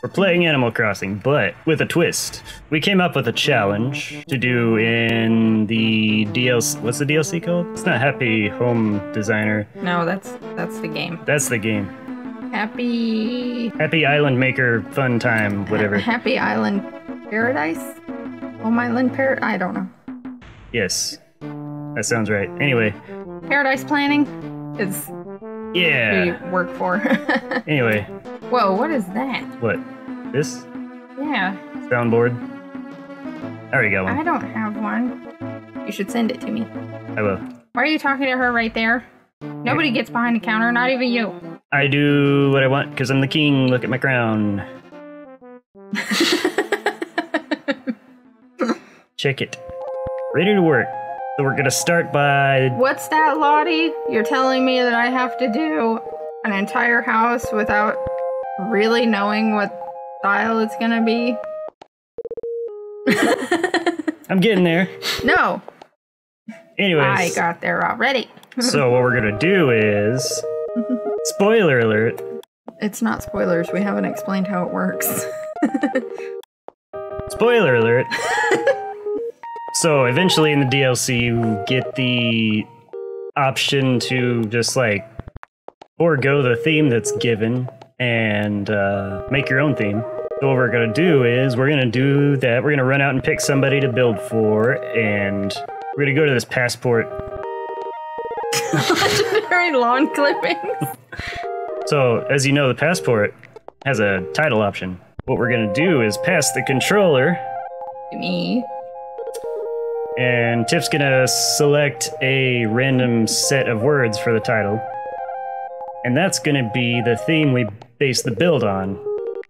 We're playing Animal Crossing, but with a twist. We came up with a challenge to do in the DLC. What's the DLC called? It's not Happy Home Designer. No, that's that's the game. That's the game. Happy Happy Island Maker Fun Time, whatever. Happy Island Paradise? Home Island Paradise? I don't know. Yes. That sounds right. Anyway, Paradise Planning is who yeah. you work for. Anyway, Whoa, what is that? what? This? Yeah, Soundboard? I already got I don't have one. You should send it to me. I will. Why are you talking to her right there? Nobody gets behind the counter, not even you. I do what I want because I'm the king. Look at my crown. Check it. Ready to work. So we're gonna start by What's that, Lottie? You're telling me that I have to do an entire house without really knowing what style it's gonna be? I'm getting there. no, Anyways, I got there already. so what we're gonna do is spoiler alert. It's not spoilers. We haven't explained how it works. Spoiler alert. so eventually in the DLC you get the option to just like forego the theme that's given and uh, make your own theme. So what we're gonna do is we're gonna do that. We're gonna run out and pick somebody to build for, and we're gonna go to this passport. Legendary lawn clippings. So as you know, the passport has a title option. What we're gonna do is pass the controller Me. And Tiff's gonna select a random set of words for the title. And that's gonna be the theme we base the build on.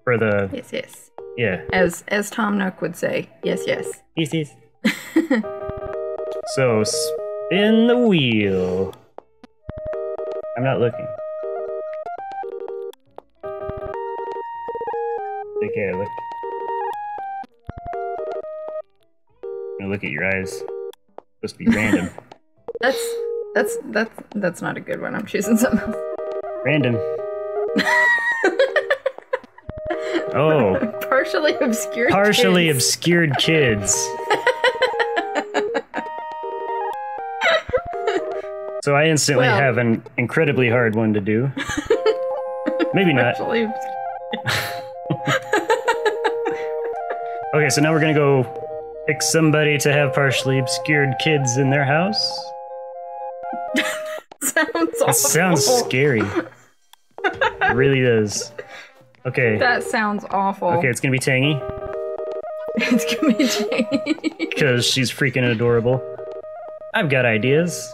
For the Yes, yes. yeah. As as Tom Nook would say. Yes, yes. Yes, yes. so spin the wheel. I'm not looking. Okay, I look. I'm gonna look at your eyes. supposed to be random. That's that's that's that's not a good one. I'm choosing something else. Random. Oh, Partially obscure. partially kids. obscured kids. So I instantly Well- have an incredibly hard one to do. Maybe not. Okay, so now we're gonna go pick somebody to have partially obscured kids in their house. Sounds awful. That sounds scary. It really does. Okay. That sounds awful. Okay, it's gonna be Tangy It's gonna be Tangy. because she's freaking adorable. I've got ideas.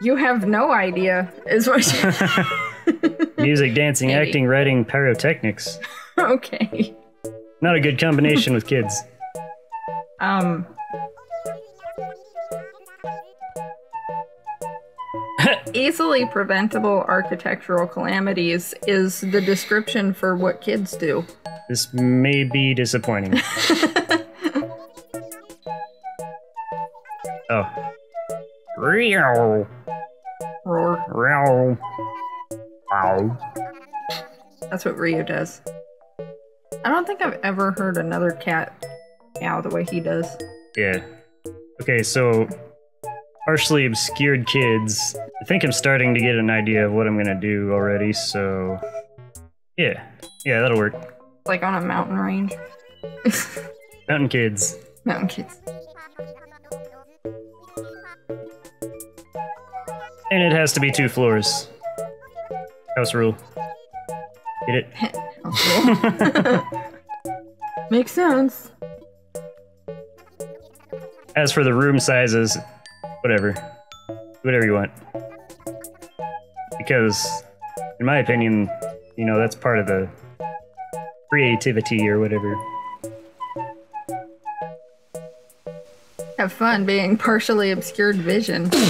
you have no idea, is what. Music, dancing, Maybe. acting, writing, pyrotechnics. okay. Not a good combination with kids. Um. Easily preventable architectural calamities is the description for what kids do. This may be disappointing. oh. Real. Roar. Real. Wow. That's what Ryu does. I don't think I've ever heard another cat meow the way he does. Yeah. Okay, so partially obscured kids. I think I'm starting to get an idea of what I'm gonna do already, so yeah. Yeah, that'll work. Like on a mountain range. Mountain kids. Mountain kids. And it has to be two floors. House rule. Get it? Makes sense. As for the room sizes, whatever. Whatever you want. Because, in my opinion, you know, that's part of the creativity or whatever. Have fun being partially obscured vision.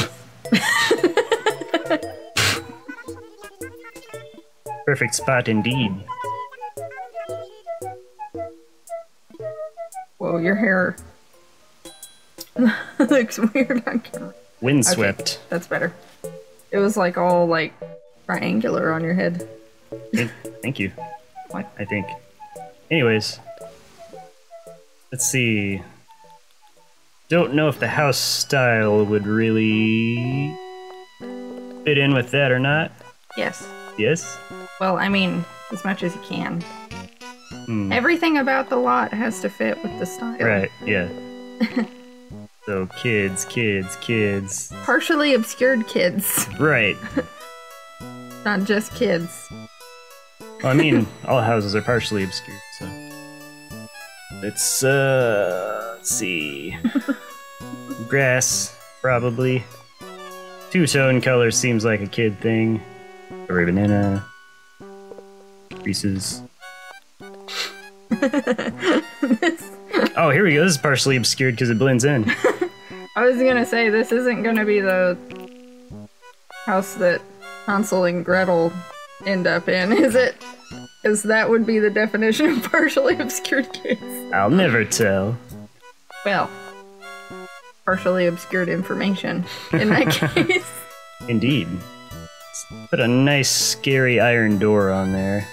Perfect spot indeed. Whoa, your hair looks weird on camera. Windswept. That's better. It was like all like triangular on your head. Thank, thank you. What? I think. Anyways, let's see. Don't know if the house style would really fit in with that or not. Yes. Yes? Well, I mean, as much as you can. Hmm. Everything about the lot has to fit with the style. Right, yeah. so, kids, kids, kids. Partially obscured kids, Right. not just kids. Well, I mean, all houses are partially obscured, so. It's, uh. Let's see. Grass, probably. Two tone color seems like a kid thing. Strawberry banana. Reese's. oh, here we go. This is partially obscured because it blends in. I was gonna say this isn't gonna be the house that Hansel and Gretel end up in, is it? Because that would be the definition of partially obscured kids. I'll never tell. Well, partially obscured information in that case. Indeed. Put a nice, scary iron door on there.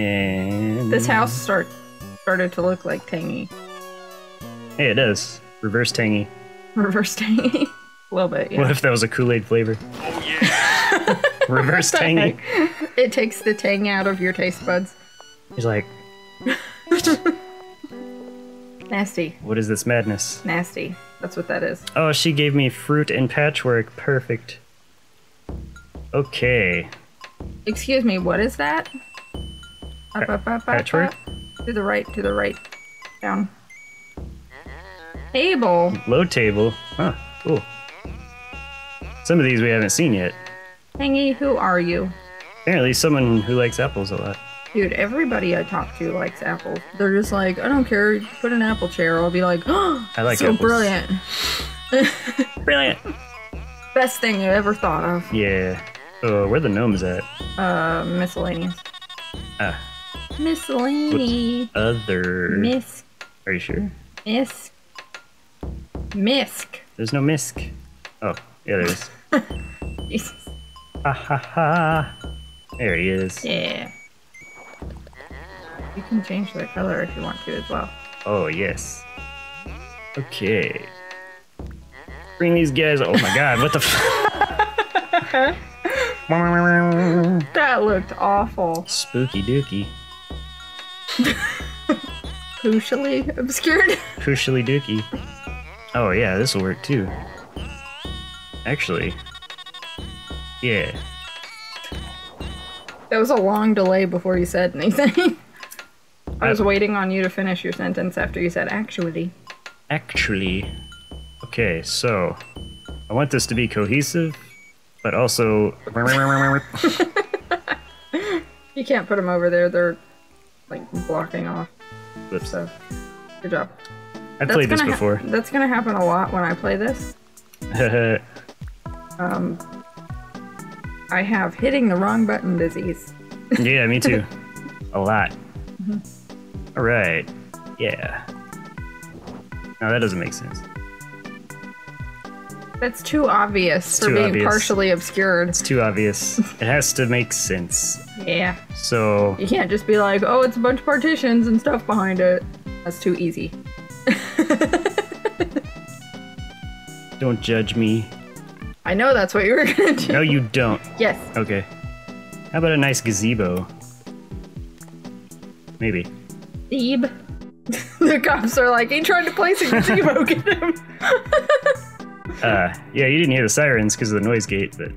And This house start started to look like Tangy. Hey, it is. Reverse tangy. Reverse Tangy. A little bit, yeah. What if that was a Kool-Aid flavor? Oh yeah. Reverse tangy. It takes the tang out of your taste buds. He's like, Nasty. what is this madness? Nasty. That's what that is. Oh, she gave me fruit and patchwork. Perfect. Okay. Excuse me, what is that? Up, up, up, up. To the right, to the right. Down. Table. Low table. Huh. Cool. Some of these we haven't seen yet. Tangy, who are you? Apparently, someone who likes apples a lot. Dude, everybody I talk to likes apples. They're just like, I don't care, put an apple chair. I'll be like, oh, I like so apples. brilliant. Brilliant. Best thing you ever thought of. Yeah. So where the gnomes at? Uh, miscellaneous. Ah, Miscellany. other. Misk. Are you sure? Misk. Misk. There's no misc. Oh, yeah, there is. Jesus. ha ha ha. There he is. Yeah. You can change the color if you want to as well. Oh yes. Okay. Bring these guys. Oh my god! What the? F- That looked awful. Spooky dookie. Crucially obscured. Crucially dookie. Oh yeah, this will work too. Actually. Yeah. That was a long delay before you said anything. I was waiting on you to finish your sentence after you said actually. Actually. Okay, so I want this to be cohesive, but also. You can't put them over there, they're like blocking off. Whoops. So, good job. I've played this before. that's gonna happen a lot when I play this. Um, I have hitting the wrong button disease. yeah, me too. A lot. Mm-hmm. All right. Yeah. No, that doesn't make sense. That's too obvious for too being obvious. partially obscured. It's too obvious. it has to make sense. Yeah. So, You can't just be like, oh, it's a bunch of partitions and stuff behind it. That's too easy. don't judge me. I know that's what you were gonna do. No, you don't. Yes. Okay. How about a nice gazebo? Maybe. Thebe. the cops are like, he tried to place a gazebo, get him. Uh, yeah, you didn't hear the sirens because of the noise gate, but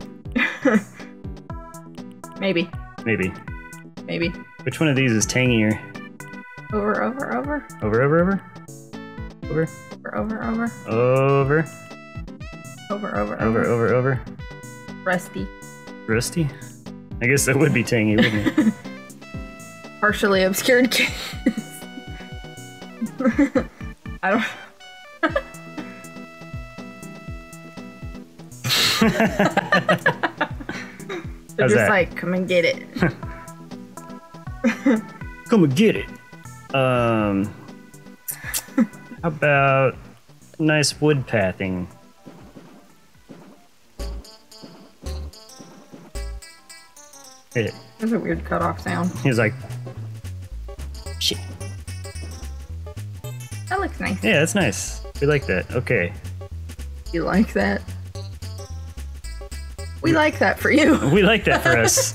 Maybe. maybe. Maybe. Which one of these is tangier? Over, over, over. Over, over, over? Over, Over, over, over. over, Over, over, over, over, over. Rusty. Rusty? I guess that would be tangy, wouldn't it? Partially obscured kids. I don't. They're just that? like, come and get it. Come and get it. Um, how about nice wood pathing? Eh, There's a weird cutoff sound. He's like, shit. That looks nice. Yeah, that's nice. We like that. Okay. You like that? We like that for you. We like that for us.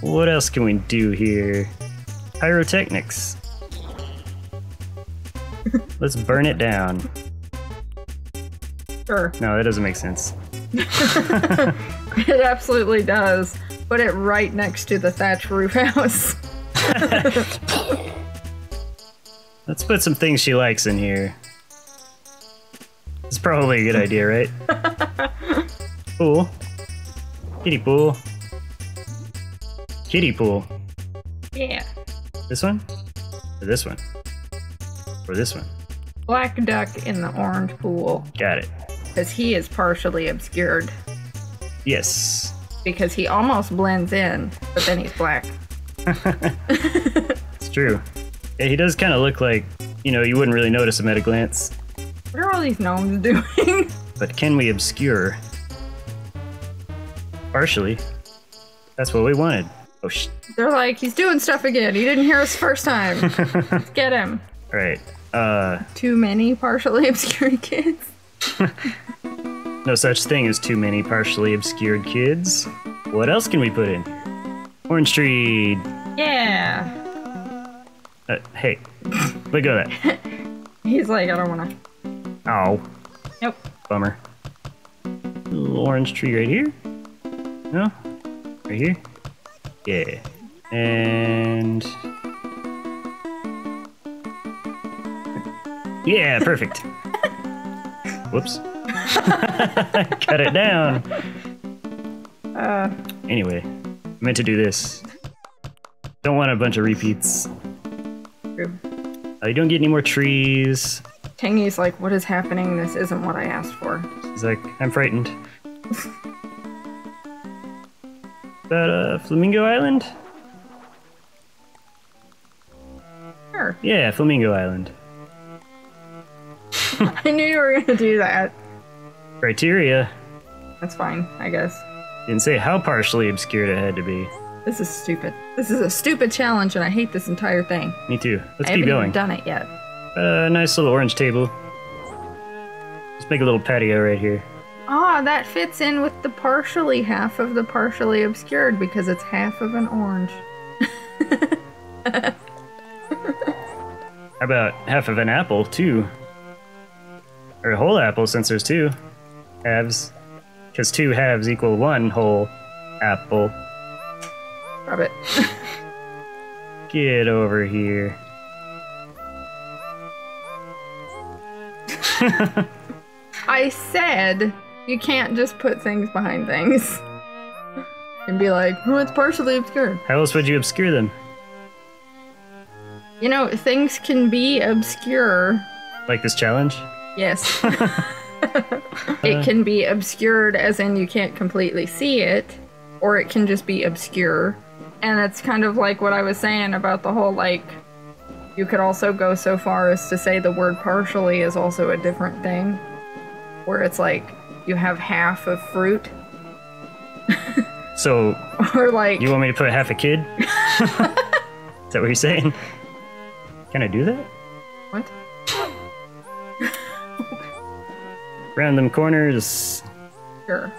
what else can we do here? Pyrotechnics. Let's burn it down. Sure. No, that doesn't make sense. It absolutely does. Put it right next to the thatch roof house. Let's put some things she likes in here. It's probably a good idea, right? Pool. Kitty pool. Kitty pool. Yeah. This one? Or this one? Or this one? Black duck in the orange pool. Got it. Because he is partially obscured. Yes. Because he almost blends in, but then he's black. It's true. Yeah, he does kind of look like, you know, you wouldn't really notice him at a glance. What are all these gnomes doing? But can we obscure? Partially. That's what we wanted. Oh, sh. They're like, he's doing stuff again. He didn't hear us first time. Let's get him. Alright. Uh, Too many partially obscured kids. no such thing as too many partially obscured kids. What else can we put in? Orange tree. Yeah. Uh, hey, let go of that. He's like, I don't wanna. Oh, Nope. bummer. Little orange tree right here. No? Right here? Yeah. And. Yeah, perfect. Whoops. Cut it down. Uh, Anyway, I meant to do this. Don't want a bunch of repeats. true. Uh, you don't get any more trees. Tangy's like, what is happening? This isn't what I asked for. He's like, I'm frightened. About uh, Flamingo Island? Sure. Yeah, Flamingo Island. I knew you were gonna do that. Criteria. That's fine, I guess. Didn't say how partially obscured it had to be. This is stupid. This is a stupid challenge, and I hate this entire thing. Me too. Let's I keep haven't going. done it yet. Uh, nice little orange table. Let's make a little patio right here. Ah, that fits in with the partially half of the partially obscured because it's half of an orange. How about half of an apple, too? Or a whole apple, since there's two halves. Because two halves equal one whole apple. Rub it. Get over here. I said you can't just put things behind things and be like, oh, it's partially obscured. How else would you obscure them? You know, things can be obscure. Like this challenge? Yes. it can be obscured as in you can't completely see it, or it can just be obscure. And it's kind of like what I was saying about the whole like you could also go so far as to say the word partially is also a different thing. Where it's like you have half of fruit. So, Or like you want me to put half a kid? Is that what you're saying? Can I do that? what? Round them corners. Sure.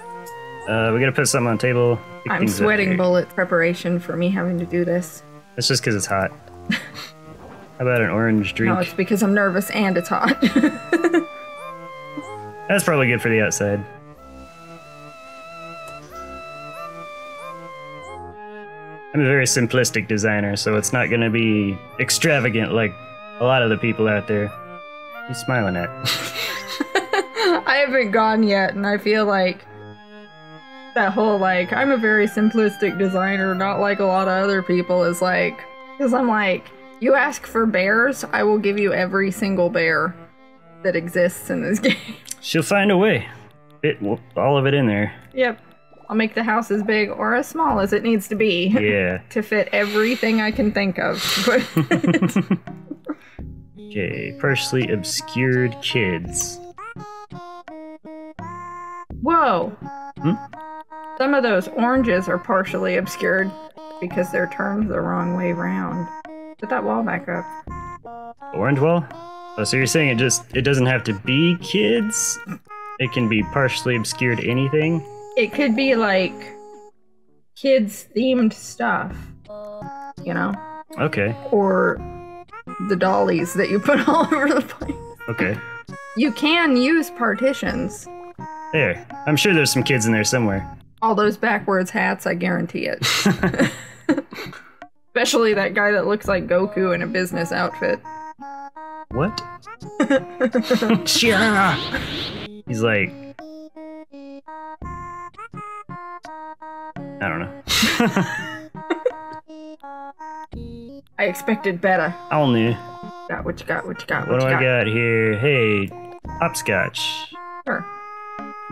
Uh, we gotta put something on the table. I'm sweating bullet preparation for me having to do this. That's just because it's hot. How about an orange drink? No, it's because I'm nervous and it's hot. That's probably good for the outside. I'm a very simplistic designer, so it's not gonna be extravagant like a lot of the people out there. Are smiling at? I haven't gone yet, and I feel like that whole like I'm a very simplistic designer, not like a lot of other people is like because I'm like you ask for bears, I will give you every single bear that exists in this game. She'll find a way. Fit all of it in there. yep, I'll make the house as big or as small as it needs to be Yeah. to fit everything I can think of. Okay, partially obscured kids. whoa, Hmm? Some of those oranges are partially obscured because they're turned the wrong way round. Put that wall back up. Orange wall? Oh, so you're saying it just it doesn't have to be kids? It can be partially obscured anything? It could be like kids themed stuff, you know? Okay. Or the dollies that you put all over the place. Okay. You can use partitions. There. I'm sure there's some kids in there somewhere. All those backwards hats, I guarantee it. Especially that guy that looks like Goku in a business outfit. What? yeah. He's like I don't know. I expected better. All new. Got what you got, what you got, What what do you I got here? Hey, hopscotch. Sure.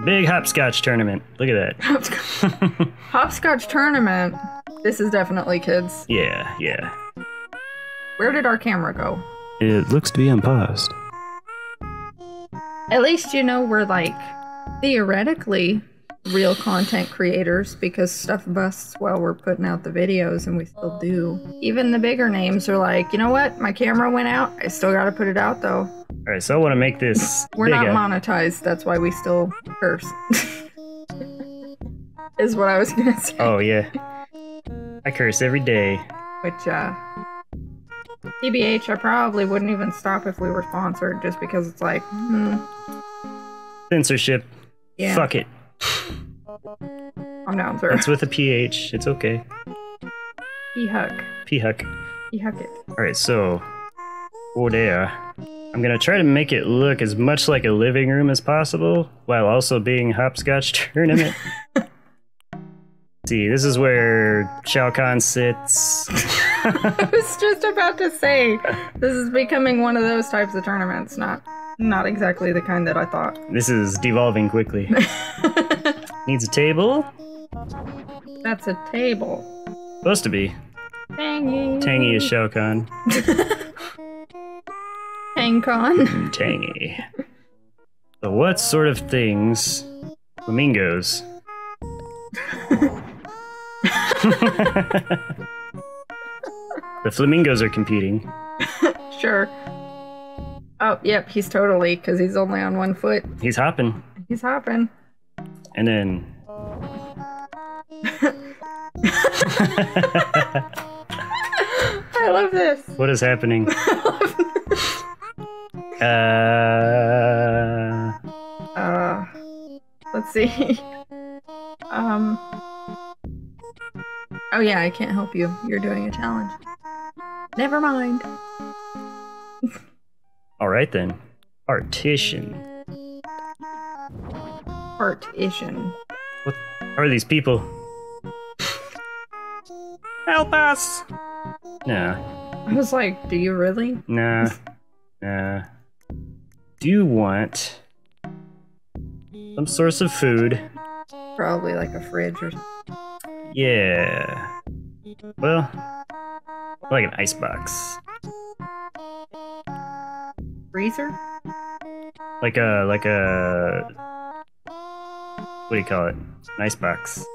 Big hopscotch tournament. Look at that. Hopscotch tournament. This is definitely kids. yeah, yeah. Where did our camera go? It looks to be unpaused. At least you know we're like theoretically real content creators because stuff busts while we're putting out the videos and we still do. Even the bigger names are like, you know what? My camera went out. I still got to put it out though. All right, so I want to make this We're not monetized. That's why we still curse. is what I was going to say. oh yeah. I curse every day. Which, uh, TBH, I probably wouldn't even stop if we were sponsored just because it's like, hmm, Censorship. yeah, Fuck it. I'm down, sir. It's with a PH. It's okay. P-huck. P huck. P-huck it. All right, so oh there. I'm gonna try to make it look as much like a living room as possible, while also being hopscotch tournament. See, this is where Shao Kahn sits. I was just about to say, this is becoming one of those types of tournaments, not not exactly the kind that I thought. this is devolving quickly. Needs a table. That's a table. Supposed to be. Tangy. Tangy is Shao Kahn. Tangcon. Tangy. So what sort of things flamingos? The flamingos are competing. sure. Oh, yep, he's totally, because he's only on one foot. He's hopping. He's hopping. And then I love this. what is happening? Uh Uh, let's see. um. Oh yeah, I can't help you. You're doing a challenge. Never mind. alright then. Partition. Partition. What are these people? Help us! Nah. I was like, do you really? Nah. Nah. Do you want some source of food? Probably like a fridge or Yeah. Well, like an icebox. freezer. Like a like a what do you call it? An icebox.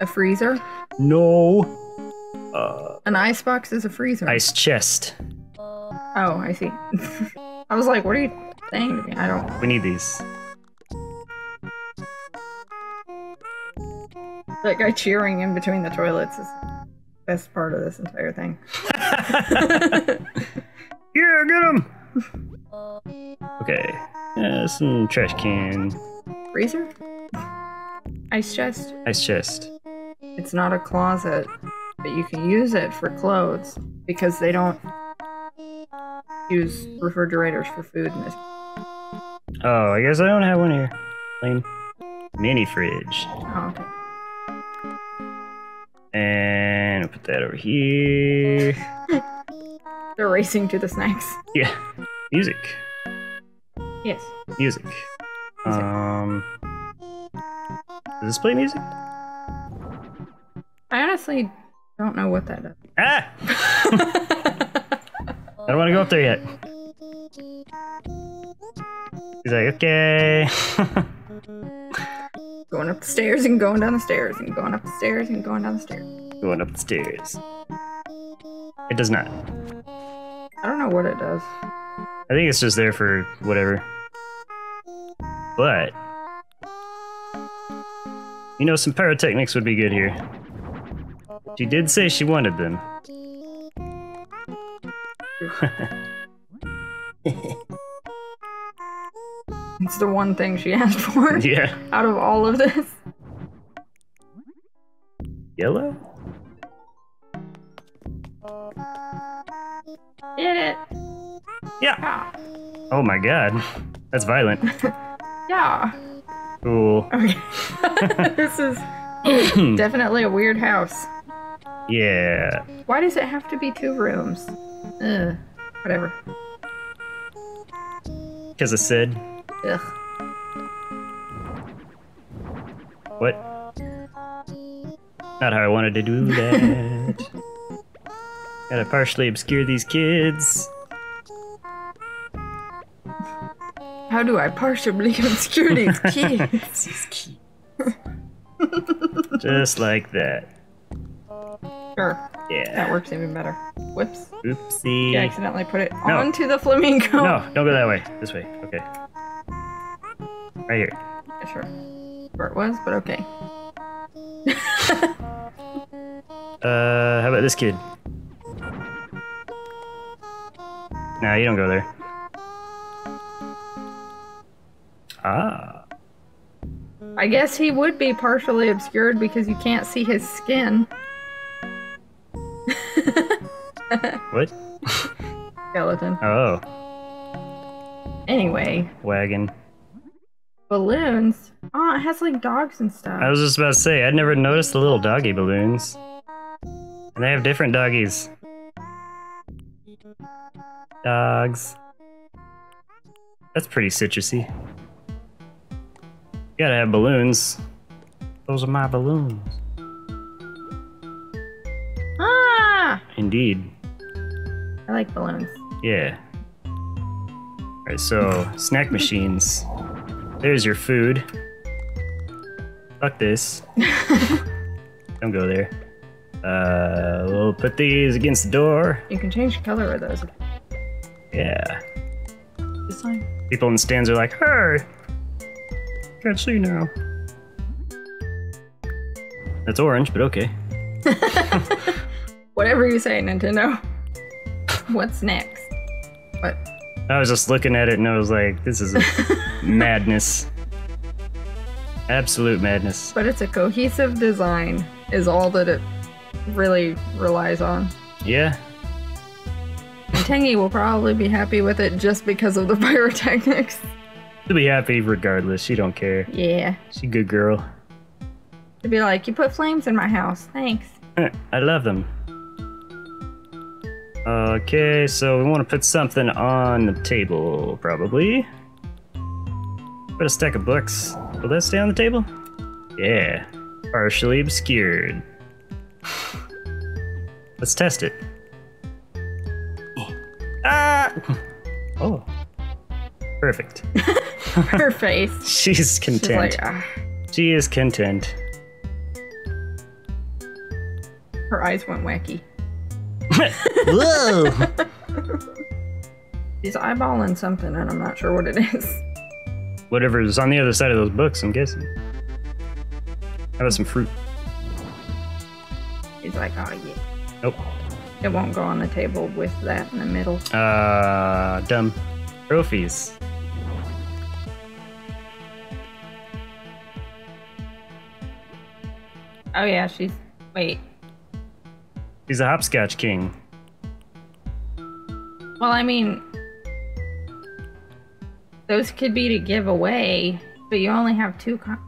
A freezer. No. Uh, An icebox is a freezer. ice chest. Oh, I see. I was like, what are you saying to me? I don't. We need these. That guy cheering in between the toilets is best part of this entire thing. Yeah, get him. Okay. Some trash can. Freezer? Ice chest? Ice chest. It's not a closet, but you can use it for clothes because they don't use refrigerators for food in this. Oh, I guess I don't have one here. Lane. Mini fridge. Oh, okay. And I'll put that over here. They're racing to the snacks. Yeah. Music. Yes. Music. Um. Does this play music? I honestly don't know what that does. Ah! I don't want to go up there yet. He's like, okay. Going up the stairs and going down the stairs and going up the stairs and going down the stairs. Going up the stairs. It does not. I don't know what it does. I think it's just there for whatever. But you know, some pyrotechnics would be good here. She did say she wanted them. It's the one thing she asked for yeah. out of all of this. Yellow? Did it. Yeah. Yeah. Oh my god. That's violent. Yeah. Cool. Okay. this is definitely a weird house. Yeah. Why does it have to be two rooms? Ugh. Whatever. Because I said, Ugh. what? Not how I wanted to do that. Gotta partially obscure these kids. How do I partially obscure these kids? Just like that. sure. Yeah. That works even better. Whoops. Oopsie. You accidentally put it No. onto the flamingo. No, don't go that way. This way. Okay. Right here. Yeah, sure. Where it was, but okay. Uh, how about this kid? Nah, you don't go there. Ah. I guess he would be partially obscured because you can't see his skin. What? Skeleton. Oh, Anyway, wagon. Balloons. Oh, it has like dogs and stuff. I was just about to say, I'd never noticed the little doggy balloons. And they have different doggies. Dogs. That's pretty citrusy. gotta have balloons. Those are my balloons. Ah! Indeed. I like balloons. Yeah. Alright, so snack machines. There's your food. Fuck this. Don't go there. Uh, we'll put these against the door. You can change the color of those. Yeah. This one. People in the stands are like, hey! Can't see now. That's orange, but okay. Whatever you say, Nintendo. What's next? What? I was just looking at it and I was like, this is a madness. Absolute madness. But it's a cohesive design, is all that it really relies on. Yeah, And Tangy will probably be happy with it just because of the pyrotechnics. she'll be happy regardless. She don't care. Yeah. She a good girl. To be like, you put flames in my house. Thanks. I love them. Okay, so we want to put something on the table, probably. Put a stack of books. Will that stay on the table? Yeah. Partially obscured. Let's test it. Ah! Oh. Perfect. Her face. She's content. She's content. like, ah. She is content. Her eyes went wacky. Whoa! She's eyeballing something, and I'm not sure what it is. Whatever's on the other side of those books, I'm guessing. How about some fruit? He's like, oh yeah. Nope. It won't go on the table with that in the middle. Uh, dumb. Trophies. Oh yeah, she's. Wait. He's a hopscotch king. Well, I mean, those could be to give away, but you only have two. Com-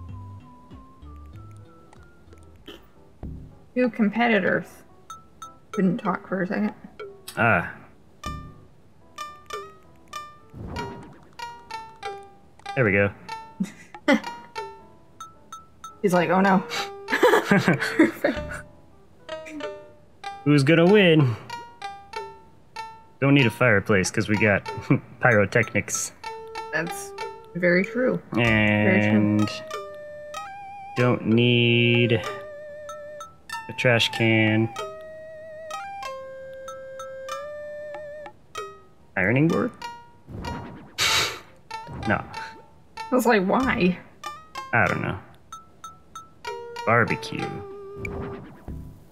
two competitors. Couldn't talk for a second. Ah. There we go. He's like, oh no. Who's gonna win? Don't need a fireplace because we got pyrotechnics. That's very true. And Don't need a trash can. Ironing board? no, I was like, why? I don't know. Barbecue.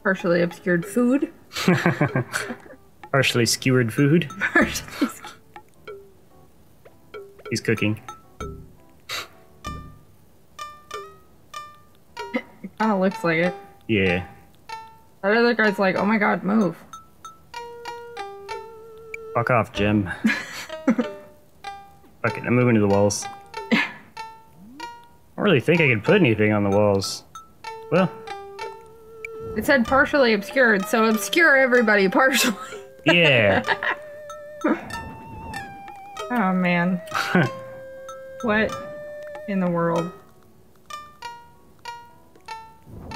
Partially obscured food. Partially skewered food. Partially He's cooking. It kind of looks like it. Yeah. That other guy's like, oh my god, move. Fuck off, Jim. Fuck it, I'm moving to the walls. I don't really think I can put anything on the walls. Well, It said partially obscured, so obscure everybody partially. yeah. Oh man. what in the world?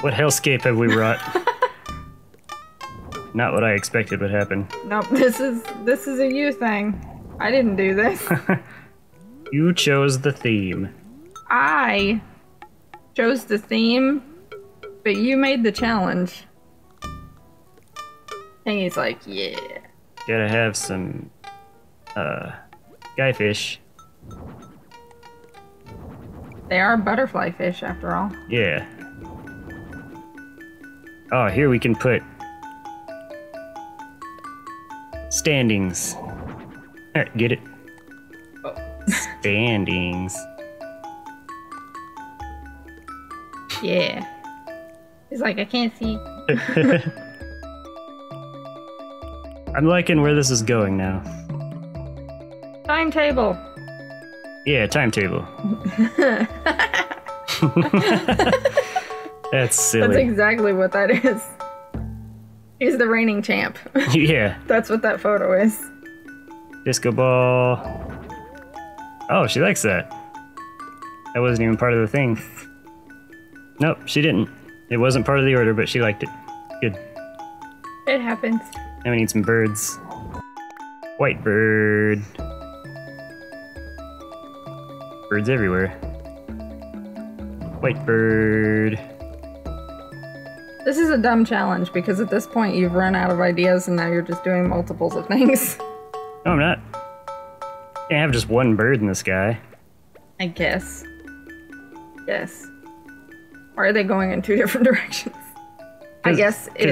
what hellscape have we wrought? Not what I expected would happen. Nope, this is this is a you thing. I didn't do this. You chose the theme. I chose the theme, but you made the challenge. And he's like, yeah. Gotta have some, uh, guy fish. They are butterfly fish after all. Yeah. Oh, here we can put standings. Alright, get it? Standings. Yeah. He's like, I can't see. I'm liking where this is going now. Timetable. Yeah, timetable. That's silly. That's exactly what that is. He's the reigning champ. yeah. That's what that photo is. Disco ball. Oh, she likes that. That wasn't even part of the thing. Nope, she didn't. It wasn't part of the order, but she liked it. Good. It happens. Now we need some birds. White bird. Birds everywhere. White bird. This is a dumb challenge because at this point you've run out of ideas and now you're just doing multiples of things. No, I'm not. Can't have just one bird in the sky. I guess. Yes. Or are they going in two different directions? I guess it,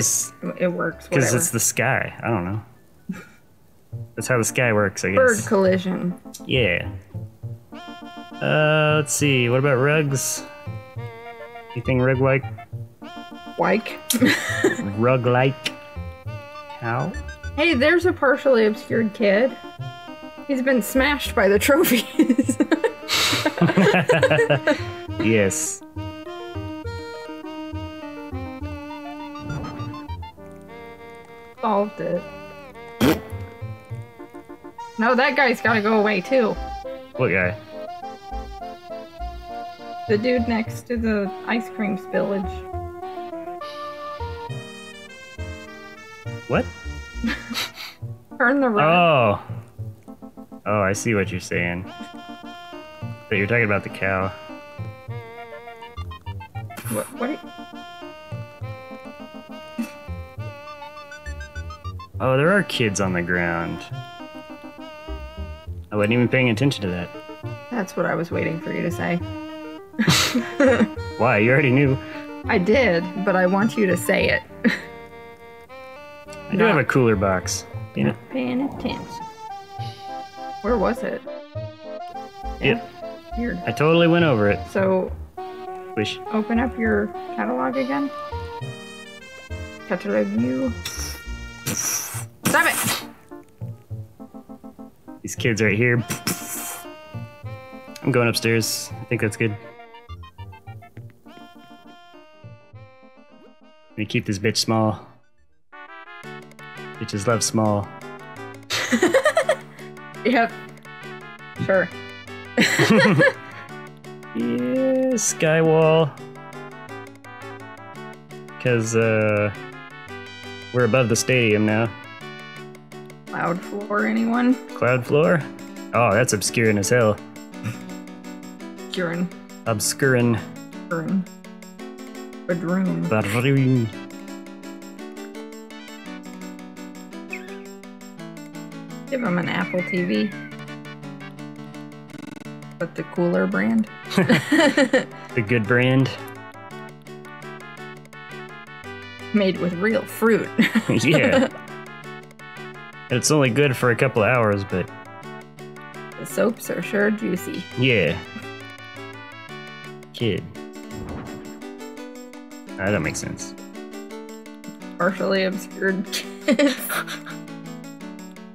it works. Because it's the sky. I don't know. That's how the sky works, I guess. bird collision. Yeah. Uh, let's see. What about rugs? Anything rug-like? Like. Rug-like? How? hey, there's a partially obscured kid. He's been smashed by the trophies. Yes. Solved it. No, that guy's gotta go away too. What guy? The dude next to the ice cream spillage. What? Turn the rug. Oh. Oh, I see what you're saying. But you're talking about the cow. What? what Oh, there are kids on the ground. I wasn't even paying attention to that. That's what I was waiting for you to say. Why? You already knew. I did, but I want you to say it. I do have a cooler box. You know? Paying attention. Where was it? Yep. Weird. I totally went over it. So Wish. open up your catalog again. Catalog view. Stop it! These kids right here. I'm going upstairs. I think that's good. Let me keep this bitch small. Bitches love small. Yep. Sure. Yeah, skywall. Because, uh, we're above the stadium now. Loud floor, anyone? Cloud floor? Oh, that's obscuring as hell. Obscuring. Obscuring. Kieran. Bedroom. Bedroom. Give him an Apple TV. But the cooler brand. The good brand. Made with real fruit. yeah. It's only good for a couple of hours, but the soaps are sure juicy. yeah. Kid. Ah, That don't make sense. Partially obscured kids.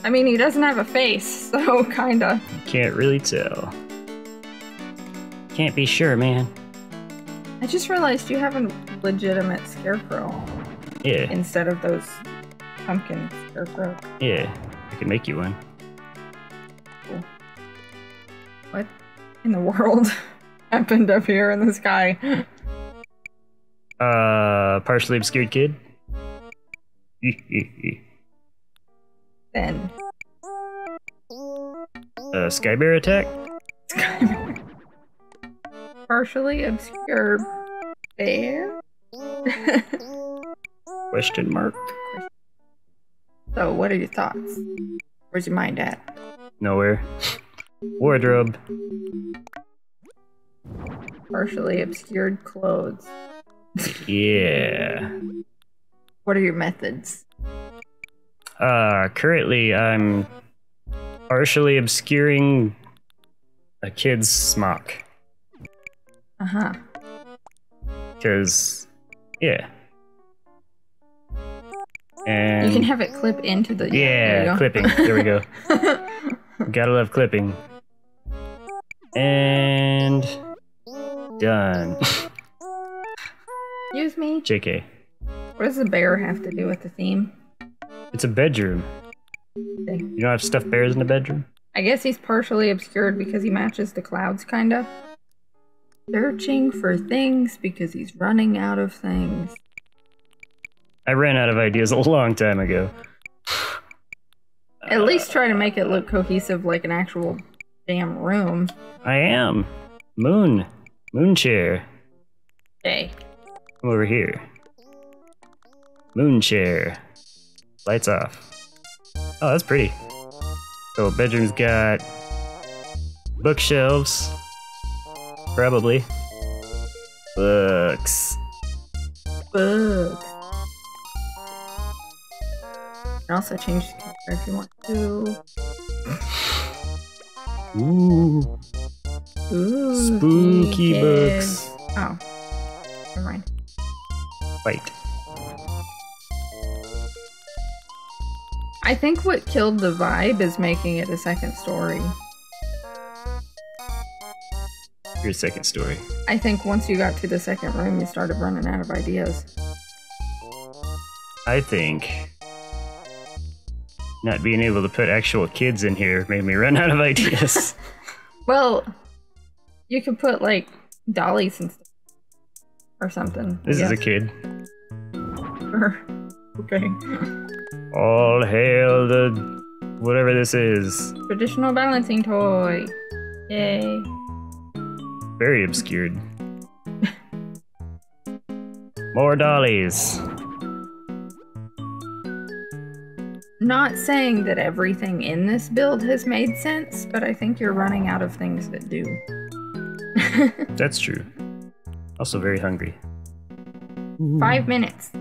I mean, he doesn't have a face, so kinda. Can't really tell. Can't be sure, man. I just realized you have a legitimate scarecrow Yeah, instead of those yeah. I can make you one. What in the world happened up here in the sky? Uh, partially obscured kid. Then uh, sky bear attack. partially obscured bear. Question mark. So, what are your thoughts? Where's your mind at? Nowhere. Wardrobe. Partially obscured clothes. Yeah. What are your methods? Uh, currently I'm partially obscuring a kid's smock. Uh huh. Cause, yeah. And You can have it clip into the. yeah, clipping. There we go. Gotta love clipping. And done. Excuse me. JK. What does the bear have to do with the theme? It's a bedroom. Okay. You don't have stuffed bears in the bedroom? I guess he's partially obscured because he matches the clouds, kinda. Searching for things because he's running out of things. I ran out of ideas a long time ago. At least try to make it look cohesive like an actual damn room. I am. Moon. Moon chair. Hey. Come over here. Moon chair. Lights off. Oh, that's pretty. So bedroom's got bookshelves. Probably. Books. Books. Can also change the color if you want to. Ooh. Ooh, Spooky kids. books. Oh. Never mind. Wait. I think what killed the vibe is making it a second story. Your second story. I think once you got to the second room, you started running out of ideas. I think not being able to put actual kids in here made me run out of ideas. Well, you could put like dollies and stuff. Or something. I this is a kid. Okay. All hail the whatever this is. Traditional balancing toy. Yay. Very obscured. More dollies. Not saying that everything in this build has made sense, but I think you're running out of things that do. That's true. Also very hungry. Five minutes.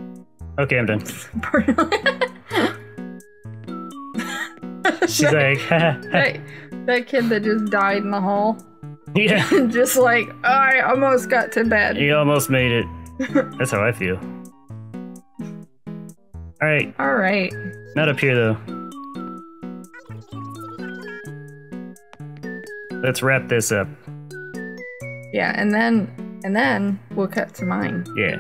Okay, I'm done. She's like, that, that kid that just died in the hall. yeah, just like, I almost got to bed. you almost made it. That's how I feel. All right, All right. not up here though. Let's wrap this up. Yeah, and then and then we'll cut to mine. Yeah.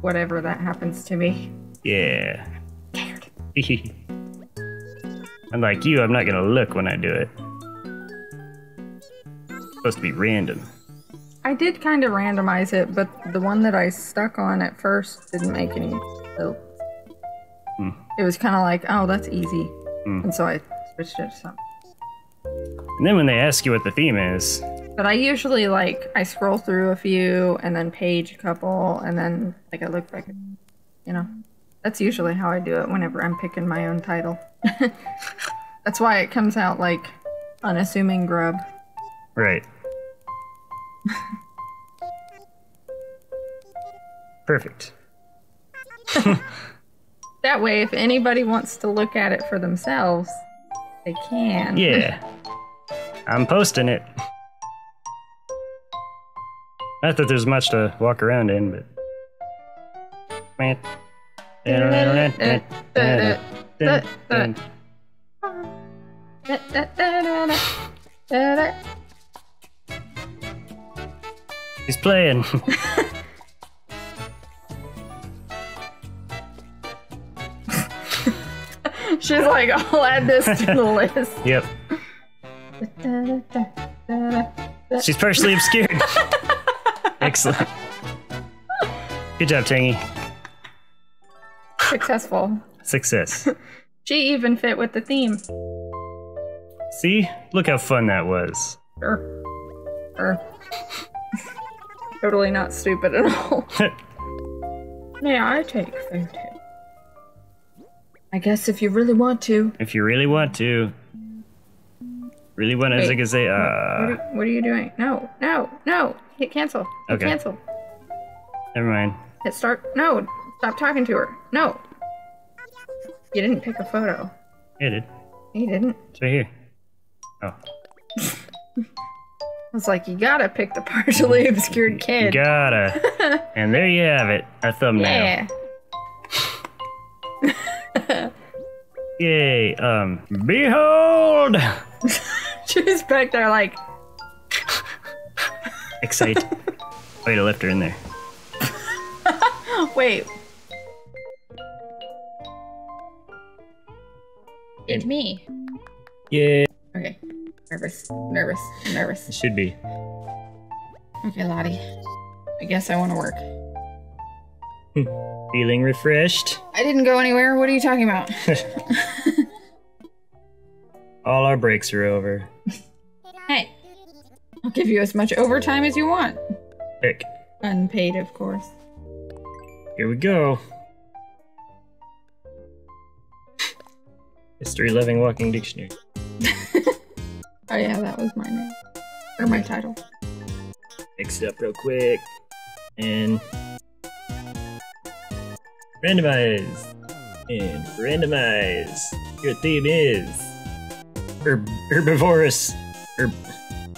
Whatever that happens to me. Yeah. Unlike you, I'm not gonna look when I do it. It's supposed to be random. I did kind of randomize it, but the one that I stuck on at first didn't make any sense. Hmm. It was kind of like, oh, that's easy. Hmm. And so I switched it to something. And then when they ask you what the theme is, But I usually like I scroll through a few and then page a couple and then like I look back you know. That's usually how I do it whenever I'm picking my own title. That's why it comes out like unassuming grub. Right. Perfect. That way if anybody wants to look at it for themselves, they can. Yeah. I'm posting it. Not that there's much to walk around in, but. He's playing. She's like, I'll add this to the list. yep. She's partially obscured. Excellent. Good job, Tangy. Successful. Success. She even fit with the theme. See? Look how fun that was. Sure. Sure. Totally not stupid at all. May I take photo? I guess if you really want to. if you really want to. Really want to, as I can say, What, uh. are, what are you doing? No, no, no. Hit cancel. Hit Okay. cancel. Never mind. Hit start. No, stop talking to her. No. You didn't pick a photo. Yeah, it did. You didn't. It's right here. Oh. I was like, you gotta pick the partially obscured kid. You Gotta. and there you have it. Our thumbnail. yeah. Yay. Um. Behold! She's back there like, Excite. Way to lift her in there. wait. It's me. Yeah. Nervous. Nervous. Nervous. It should be. Okay, Lottie. I guess I want to work. Hmm. Feeling refreshed. I didn't go anywhere. What are you talking about? All our breaks are over. hey. I'll give you as much overtime as you want. Pick. Unpaid, of course. Here we go. History Living Walking Dictionary. Oh yeah, that was my name. Or my title. Mix it up real quick. And randomize. And randomize. Your theme is herb- herbivorous. Herb-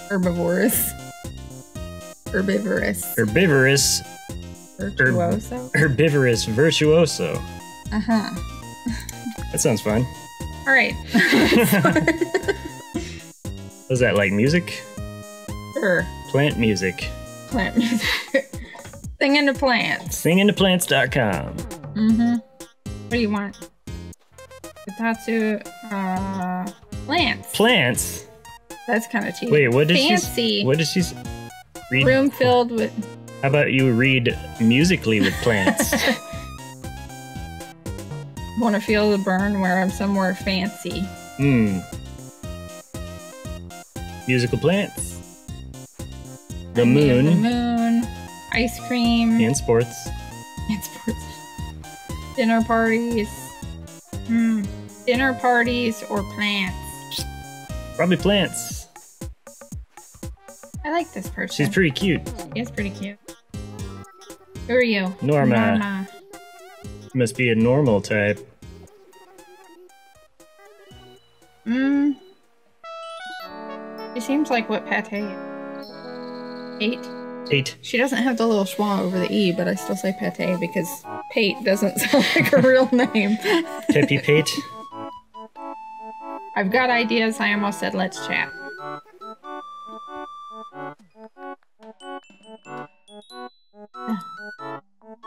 Herbivorous. Herbivorous. herbivorous. Virtuoso. Herbivorous virtuoso. Uh huh. That sounds fun. All right. Was that like music? sure. Plant music. Plant music. Singing to plants. Singingtoplants.com. Mm-hmm. What do you want? Kotatsu, uh, plants. Plants? That's kind of cheap. Wait, what did she Fancy. What did she read? Room filled with. How about you read musically with plants? Want to feel the burn where I'm somewhere fancy. Hmm. Musical plants. The I'm The moon moon. Ice cream. and sports. And sports. Dinner parties. Hmm. Dinner parties or plants. Probably plants. I like this person. She's pretty cute. She is pretty cute. Who are you? Norma. Norma. Must be a normal type. Hmm. She seems like what Pate is. Eight. Eight. She doesn't have the little schwa over the E, but I still say Pate because Pate doesn't sound like a real name. Peppy Pate. I've got ideas. I almost said let's chat.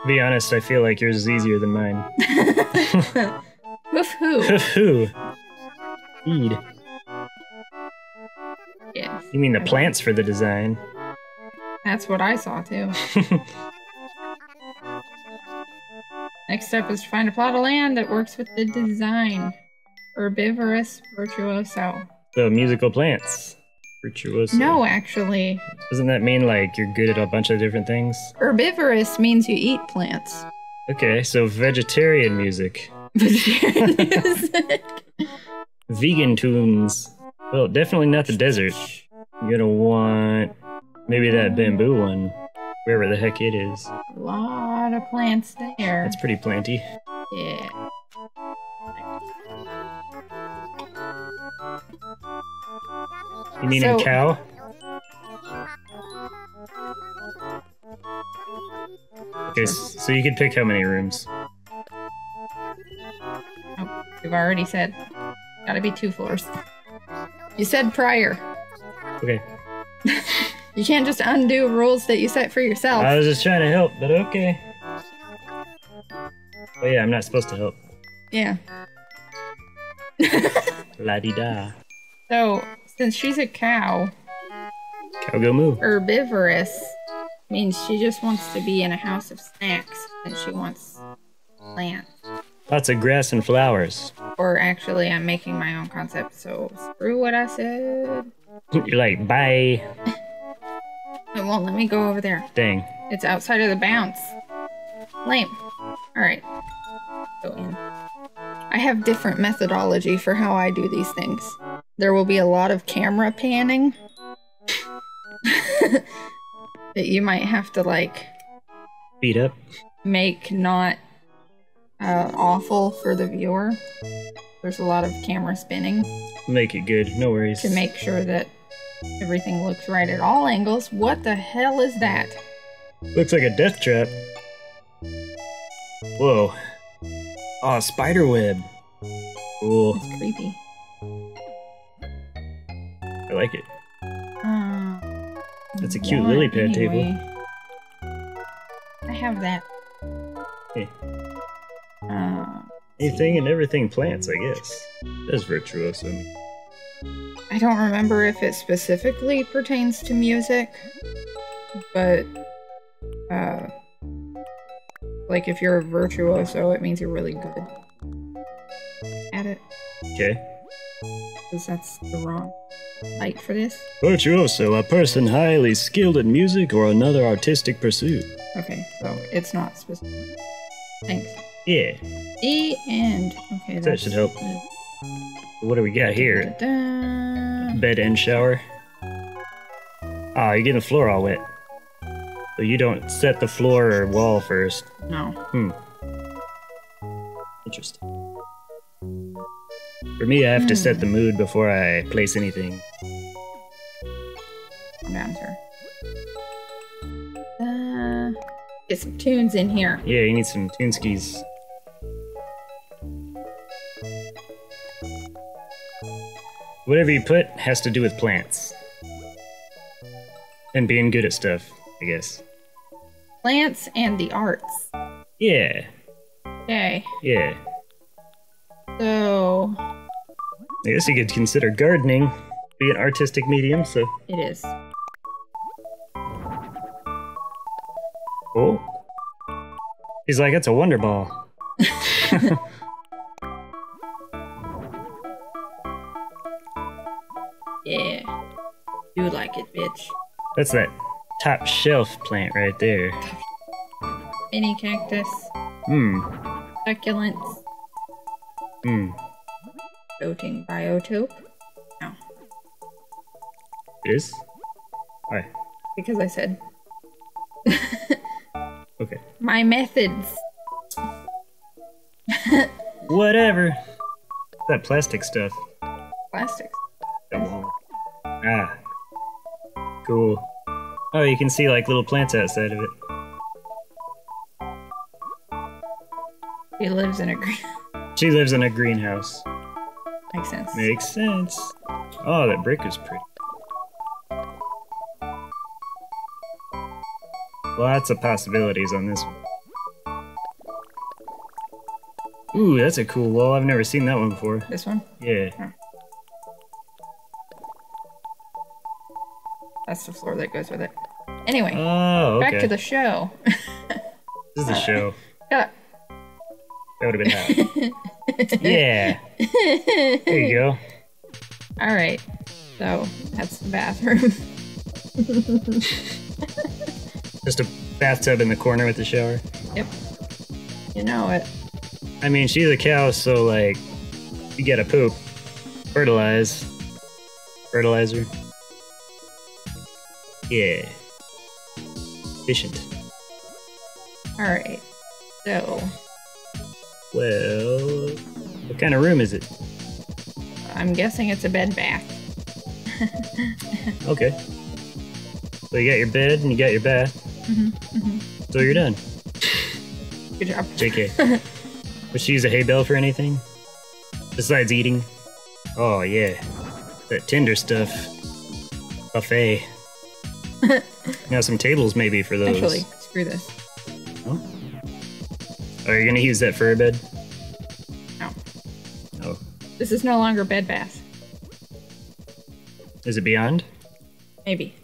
Be honest, I feel like yours is easier than mine. Woof who? Who? Feed. Yes. You mean the plants for the design? That's what I saw too. Next step is to find a plot of land that works with the design. Herbivorous virtuoso. So musical plants. Virtuoso. No, actually. Doesn't that mean like you're good at a bunch of different things? Herbivorous means you eat plants. Okay, so vegetarian music. Vegetarian music. Vegan tunes. Well, definitely not the desert. You're gonna want maybe that bamboo one, wherever the heck it is. A lot of plants there. That's pretty planty. yeah. You meaning So- cow? Okay, so you could pick how many rooms. Oh, we've already said. Gotta be two floors. You said prior. Okay. You can't just undo rules that you set for yourself. I was just trying to help, but okay. Oh yeah, I'm not supposed to help. yeah. La di da. So, since she's a cow, Cow go moo. herbivorous means she just wants to be in a house of snacks and she wants plants. Lots of grass and flowers. Or actually, I'm making my own concept, so screw what I said. You're like, bye. It won't let me go over there. Dang. It's outside of the bounce. Lame. Alright. Go in. I have different methodology for how I do these things. There will be a lot of camera panning. that you might have to, like, Beat up. make not uh, awful for the viewer. There's a lot of camera spinning Make it good. No worries. to make sure that everything looks right at all angles. What the hell is that? Looks like a death trap. Whoa. Oh, spider web. Cool. It's creepy. I like it. Uh, That's a cute lily pad table. I have that. Hey. Uh, Anything and everything plants, I guess. That's virtuoso. I don't remember if it specifically pertains to music, but uh, like if you're a virtuoso, it means you're really good at it. Okay. Because that's the wrong light for this. Virtuoso, a person highly skilled at music or another artistic pursuit. Okay, so it's not specific. Thanks. Yeah. The and Okay, That should help. good. What do we got here? Da-da. Bed and shower. Ah, you're getting the floor all wet. So you don't set the floor or wall first. No. Hmm. Interesting. For me, I have to set the mood before I place anything. Calm down, sir. Uh, get some tunes in here. Yeah, you need some tune skis. Whatever you put has to do with plants. And being good at stuff, I guess. Plants and the arts. Yeah, Okay. yeah. So I guess you could consider gardening be an artistic medium, so. it is. Oh. He's like, it's a wonder ball. You like it, bitch. That's that top shelf plant right there. Mini cactus, Hmm. succulents, Hmm. floating biotope. No, It is? Why? because I said Okay. my methods. Whatever. That plastic stuff. Plastics. Wall. Ah. Cool. Oh, you can see like little plants outside of it. He lives in a green. She lives in a greenhouse. Makes sense. Makes sense. Oh, that brick is pretty. Lots of possibilities on this one. Ooh, that's a cool wall. I've never seen that one before. This one. Yeah. That's the floor that goes with it. Anyway, Oh, okay. back to the show. This is the show. Shut That would have been hot. yeah. There you go. All right. So that's the bathroom. Just a bathtub in the corner with the shower. yep. You know it. I mean, she's a cow, so like, you gotta poop, fertilize, fertilizer. Yeah, efficient. Alright. So Well, what kind of room is it? I'm guessing it's a bed bath. Okay. So you got your bed and you got your bath. Mm-hmm, mm-hmm. So you're done. Good job. JK. Would she use a hay bale for anything? Besides eating? Oh yeah. That Tinder stuff. Buffet. now some tables maybe for those. Actually, screw this. Oh. Are you gonna use that for a bed? No. Oh. This is no longer bed bath. Is it beyond? Maybe.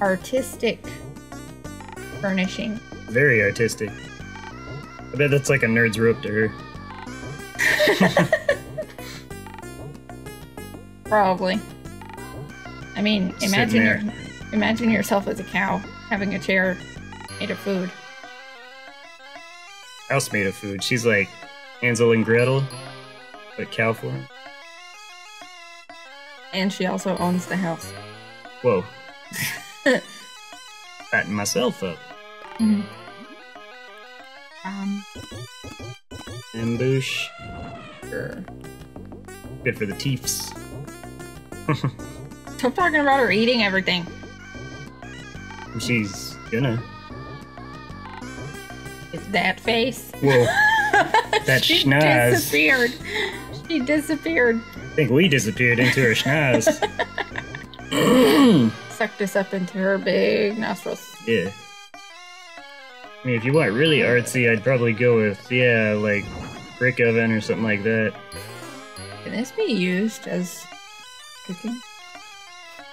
Artistic furnishing. Very artistic. I bet that's like a nerd's rope to her. Probably. I mean, imagine your, imagine yourself as a cow having a chair made of food. House made of food. She's like Hansel and Gretel, but cow form. And she also owns the house. Whoa. Fatten myself up. Um, Ambush. sure. Good for the teeths. Stop talking about her eating everything. She's gonna. It's that face. Whoa. That she schnoz. disappeared. She disappeared. I think we disappeared into her schnoz. Sucked us up into her big nostrils. yeah. I mean, if you want really artsy, I'd probably go with, yeah, like brick oven or something like that. Can this be used as cooking?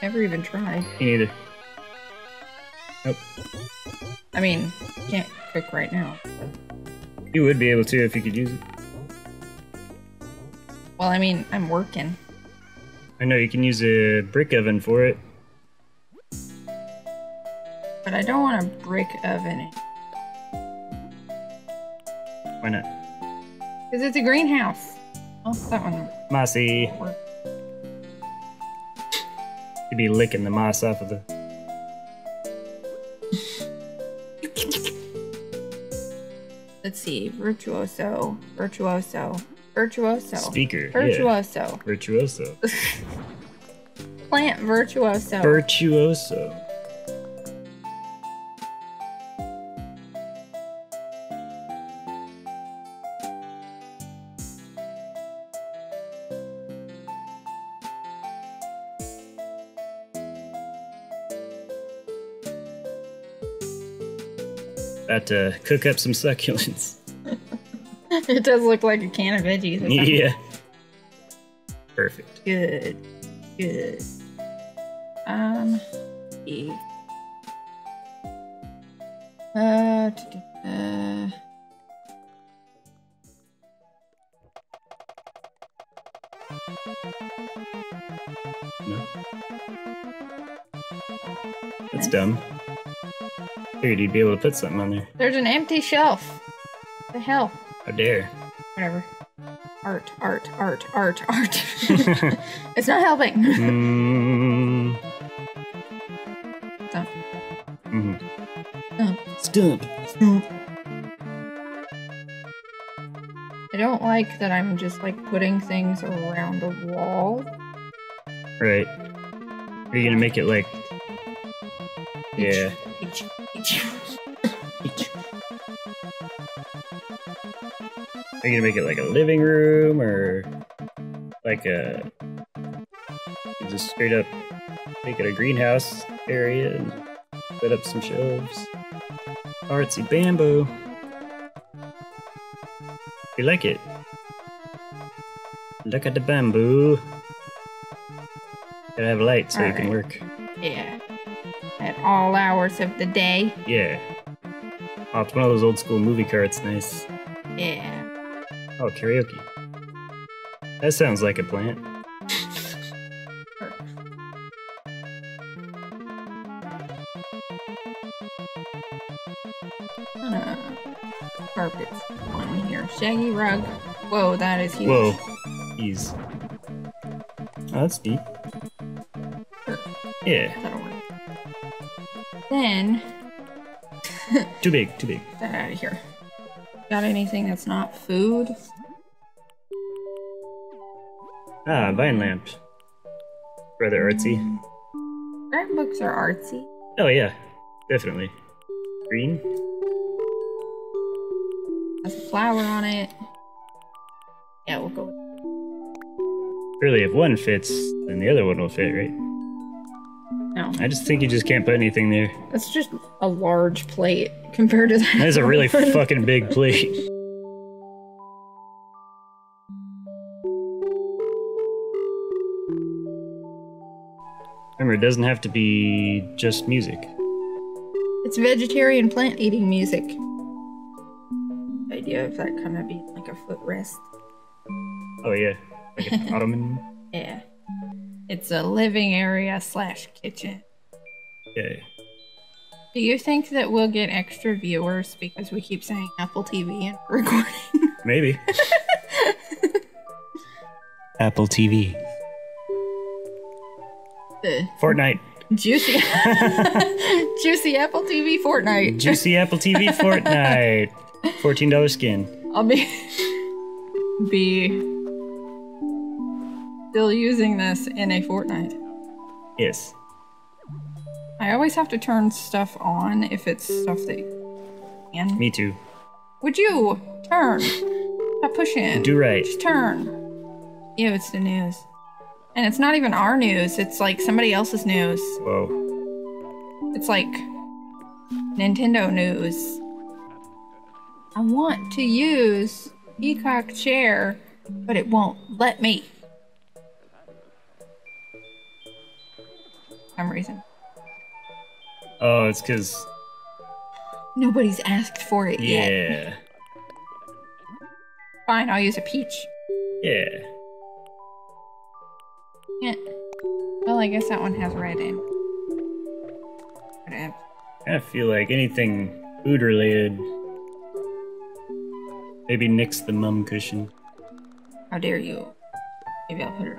Never even tried. Me neither. Nope. I mean, can't cook right now. You would be able to if you could use it. Well, I mean, I'm working. I know you can use a brick oven for it. But I don't want a brick oven Why not? because it's a greenhouse. Oh, that one. Mossy. Be licking the moss off of the. Let's see. Virtuoso. Virtuoso. Virtuoso. Speaker, yeah. Virtuoso. Virtuoso. Plant virtuoso. Virtuoso. To cook up some succulents. it does look like a can of veggies. yeah. Perfect. Good. Good. Um. Figured you'd be able to put something on there. There's an empty shelf. The hell? How dare. Whatever. Art, art, art, art, art. it's not helping. Mm, Stop. mhm. Oh. Stump. I don't like that I'm just like putting things around the wall. Right. Are you gonna make it like. Yeah. Each, each. Are you gonna make it like a living room or like a. Just straight up make it a greenhouse area and set up some shelves. Artsy bamboo. You like it? Look at the bamboo. Gotta have light so you can work. All hours of the day. Yeah. Oh, it's one of those old school movie carts. Nice. Yeah. Oh, karaoke. That sounds like a plant. Uh, carpets on here. Shaggy rug. Whoa, that is huge. Whoa. He's. Oh, that's deep. Sure, Yeah. that'll work. Then, Too big, too big. get that out of here. Got anything that's not food? Ah, vine lamp. Rather artsy. Art books are artsy. Oh, yeah. Definitely. Green? Has a flower on it. Yeah, we'll go. with- Really, if one fits, then the other one will fit, right? No, I just think you just can't put anything there. that's just a large plate compared to that. That's a really fucking big plate. Remember, it doesn't have to be just music. It's vegetarian plant eating music. Idea of that kind of being like a footrest. Oh, yeah. Like an ottoman. Yeah. It's a living area slash kitchen. Yeah. Do you think that we'll get extra viewers because we keep saying Apple TV and recording? Maybe. Apple TV. the Fortnite. juicy, juicy Apple TV Fortnite. Juicy Apple TV Fortnite. $14 skin. I'll be be still using this in a fortnight. Yes. I always have to turn stuff on if it's stuff that can. Me too. Would you turn? Stop pushing. Do right. Just turn. Ew, it's the news. And it's not even our news, it's like somebody else's news. Whoa. It's like Nintendo news. I want to use Peacock Chair, but it won't let me. Some reason. Oh, it's because. Nobody's asked for it yet. Yeah. Fine, I'll use a peach. Yeah. Yeah. Well, I guess that one has red in. Whatever. I feel like anything food related. Maybe nix the mum cushion. How dare you? Maybe I'll put it.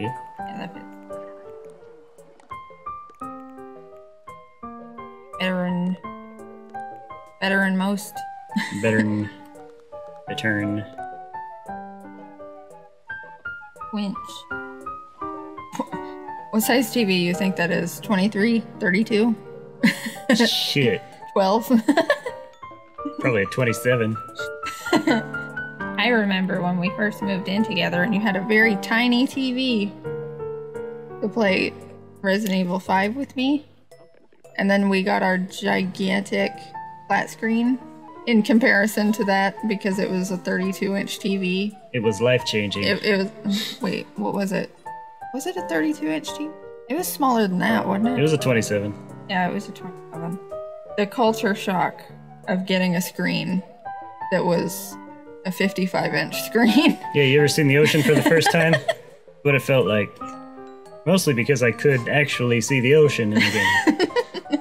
Yeah. Yeah, that fits. Better than better than most. Better than return. Winch. What size TV you think that is? 23? 32? Shit. 12? Probably a 27. I remember when we first moved in together and you had a very tiny TV to play Resident Evil 5 with me. And then we got our gigantic flat screen in comparison to that because it was a 32 inch TV. It was life changing. It, it was, wait, what was it? Was it a 32 inch TV? It was smaller than that, wasn't it? It was a 27. Yeah, it was a 27. The culture shock of getting a screen that was a 55 inch screen. Yeah, you ever seen the ocean for the first time? what it felt like. Mostly because I could actually see the ocean in the game.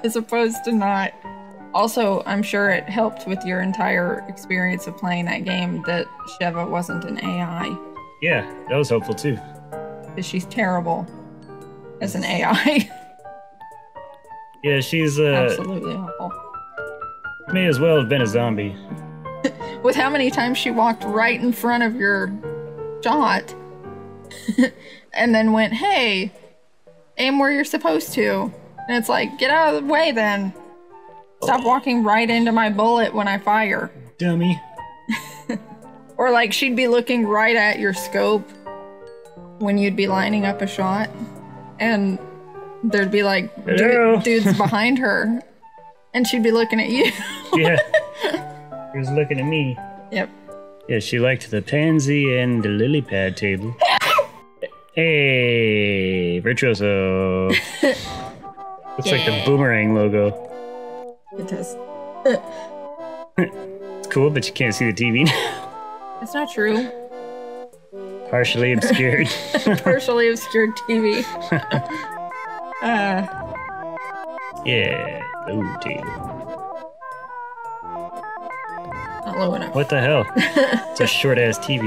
As opposed to not. Also, I'm sure it helped with your entire experience of playing that game that Sheva wasn't an AI. yeah, that was helpful too. Because she's terrible as an AI. Yeah, she's uh Absolutely awful. may as well have been a zombie. With how many times she walked right in front of your shot and then went, hey, aim where you're supposed to. And it's like, get out of the way then. Stop walking right into my bullet when I fire. Dummy. Or like she'd be looking right at your scope when you'd be lining up a shot. And there'd be like du- dudes behind her. And she'd be looking at you. Yeah. he was looking at me. yep. Yeah, she liked the pansy and the lily pad table. Hey, virtuoso. Looks like the boomerang logo. It does. It's cool, but you can't see the TV now. It's not true. Partially obscured. partially obscured TV. uh, yeah. Low table. not low enough. What the hell? it's a short ass TV.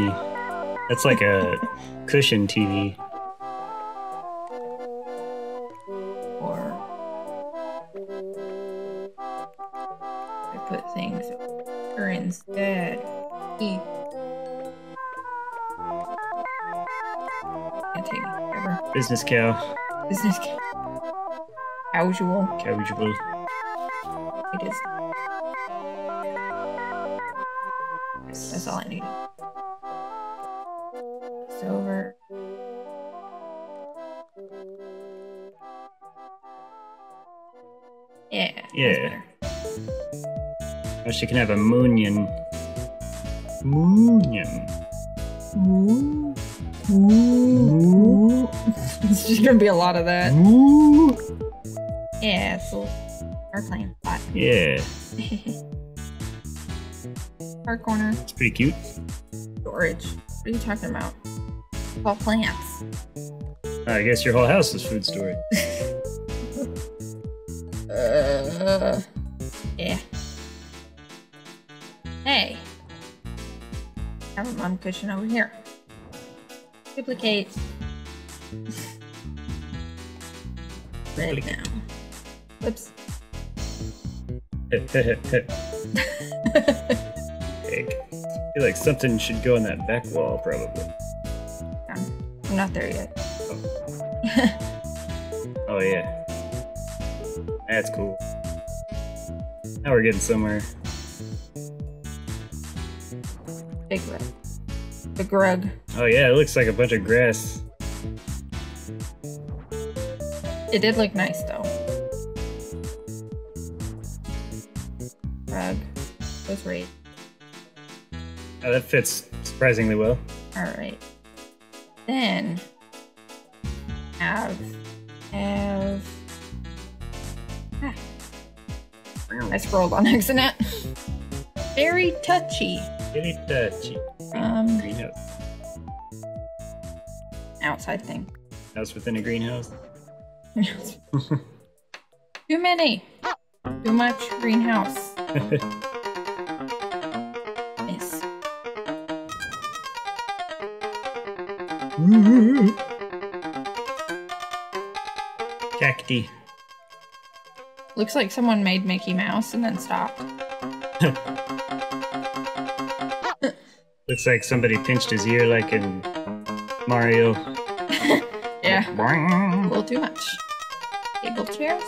That's like a cushion TV. Put things or instead. E. Can't take it ever. Business cow. Business ca- casual. Casual. It is. That's all I needed. She can have a moonion. Moonion. Ooh. Ooh. It's just gonna be a lot of that. Moo. Yeah, so our playing spot. Yeah. Our corner. It's pretty cute. Storage. What are you talking about? All plants. I guess your whole house is food storage. Uh, cushion over here. Duplicate. Red Duplicate. now. Whoops. I feel like something should go on that back wall, probably. I'm not there yet. Oh, yeah. That's cool. Now we're getting somewhere. Big rug. Oh, yeah, it looks like a bunch of grass. It did look nice though. Rug. Was right. Oh, that fits surprisingly well. Alright. Then have have ah, I scrolled on accident. Very touchy. Very touchy. Um outside thing. House within a greenhouse. Too many. Too much greenhouse. Miss. Cacti. Looks like someone made Mickey Mouse and then stopped. Looks like somebody pinched his ear like in Mario. A little too much. Table chairs?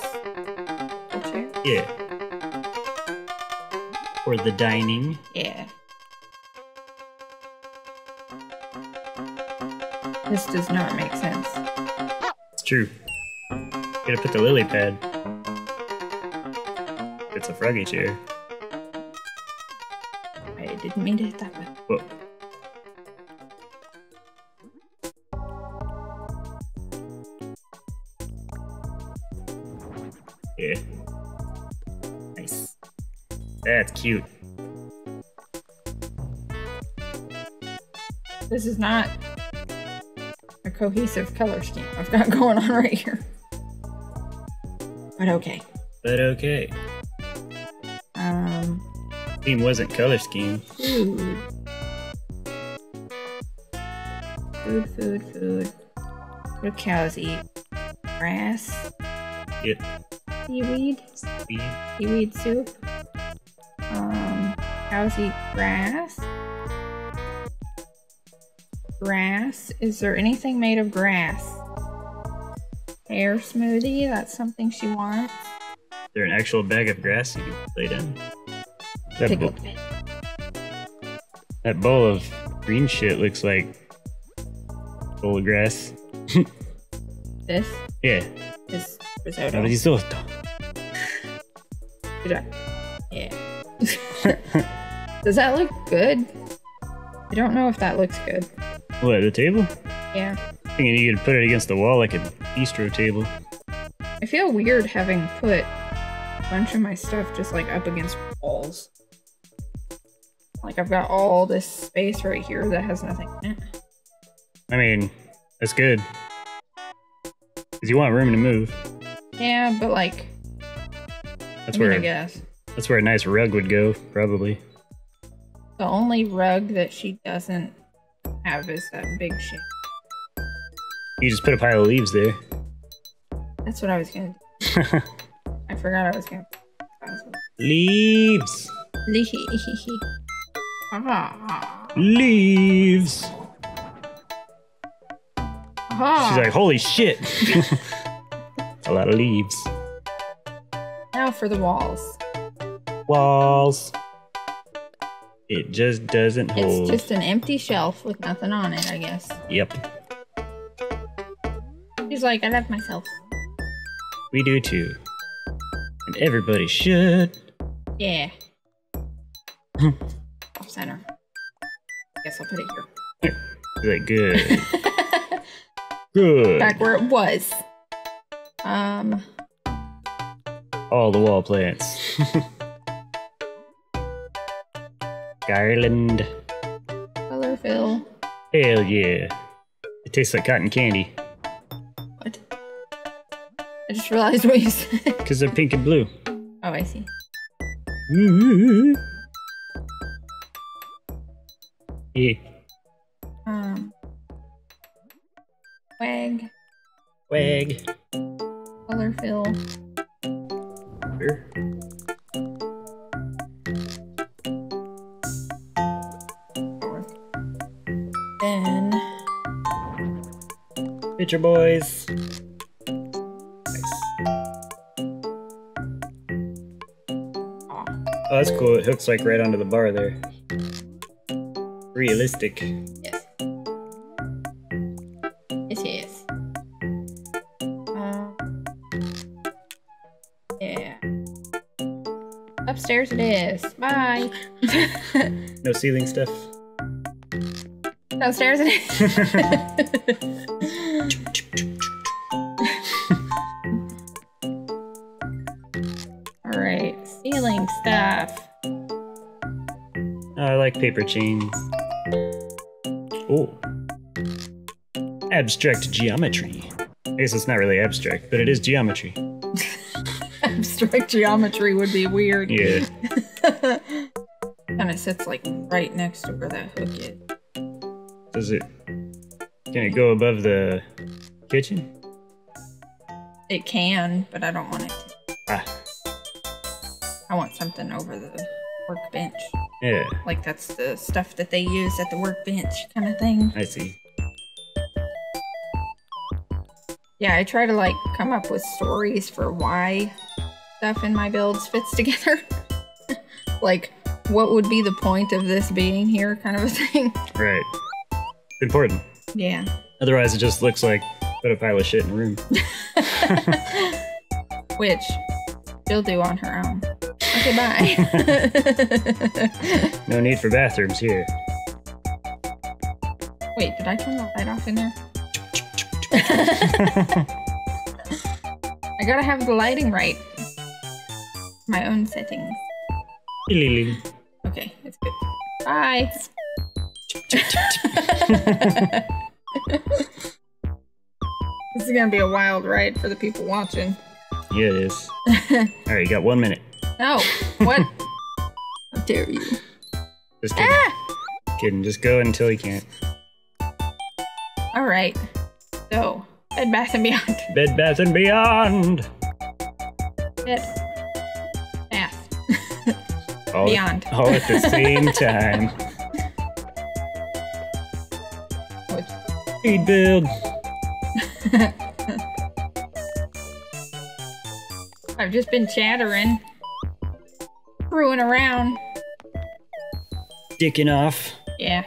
Table chair? Yeah. Or the dining. Yeah. This does not make sense. It's true. Gotta put the lily pad. It's a froggy chair. I didn't mean to hit that button. Whoa. Cute. This is not a cohesive color scheme I've got going on right here. But okay. But okay. Um, Theme wasn't color scheme. food. Food, food, food. What do cows eat? Grass? It. Seaweed? Speed. Seaweed soup? Grass? Grass? Is there anything made of grass? Hair smoothie? That's something she wants. Is there an actual bag of grass you can lay down? That, bo- look at it. that bowl of green shit looks like bowl of grass. This Yeah. is No, risotto. risotto. Good job. Yeah. Does that look good? I don't know if that looks good. What, the table? Yeah. Thinking you could put it against the wall like an Easter table. I feel weird having put a bunch of my stuff just like up against walls. Like I've got all this space right here that has nothing in it. I mean, that's good. Because you want room to move. Yeah, but like, That's I mean, where I guess that's where a nice rug would go, probably. The only rug that she doesn't have is that big shit. You just put a pile of leaves there. That's what I was gonna do. I forgot I was gonna. leaves. Ah. Leaves. Ah. She's like, holy shit. a lot of leaves. now for the walls. Walls. It just doesn't hold. It's just an empty shelf with nothing on it, I guess. Yep. He's like, I love myself. We do too. And everybody should. Yeah. Off center. I guess I'll put it here. Like, good. good. Back where it was. Um, All the wall plants. Garland. color fill. Hell yeah. It tastes like cotton candy. What? I just realized what you said. Because they're pink and blue. Oh, I see. Ooh. Yeah. Um, wag, Wag. color fill. Sure. Picture boys. Nice. Oh, that's cool. It hooks like right onto the bar there. Realistic. yes, yes, yes. Um, yeah. Upstairs it is. Bye. No ceiling stuff. Downstairs it is. paper chains. Oh. Abstract geometry. I guess it's not really abstract, but it is geometry. Abstract geometry would be weird. Yeah. kind of sits like right next to where that hook is. Does it. Can it go above the kitchen? It can, but I don't want it to. Ah, I want something over the workbench. Yeah, Like that's the stuff that they use at the workbench kind of thing. I see. Yeah, I try to like come up with stories for why stuff in my builds fits together. like, what would be the point of this being here, kind of a thing. Right. Important. Yeah. Otherwise, it just looks like put a pile of shit in a room. Which she'll do on her own. Okay, bye. No need for bathrooms here. Wait, did I turn the light off in there? I gotta have the lighting right. My own settings. Lily. Okay, it's good. Bye. this is gonna be a wild ride for the people watching. Yeah, it is. Alright, you got one minute. No, what? How dare you? Just kidding. Ah! Kidding. Just go until you can't. All right. So, Bed Bath and Beyond. Bed Bath and Beyond. Bed Bath. All Beyond. At, all at the same time. Which, Speed build. I've just been chattering, screwing around. Dicking off. Yeah.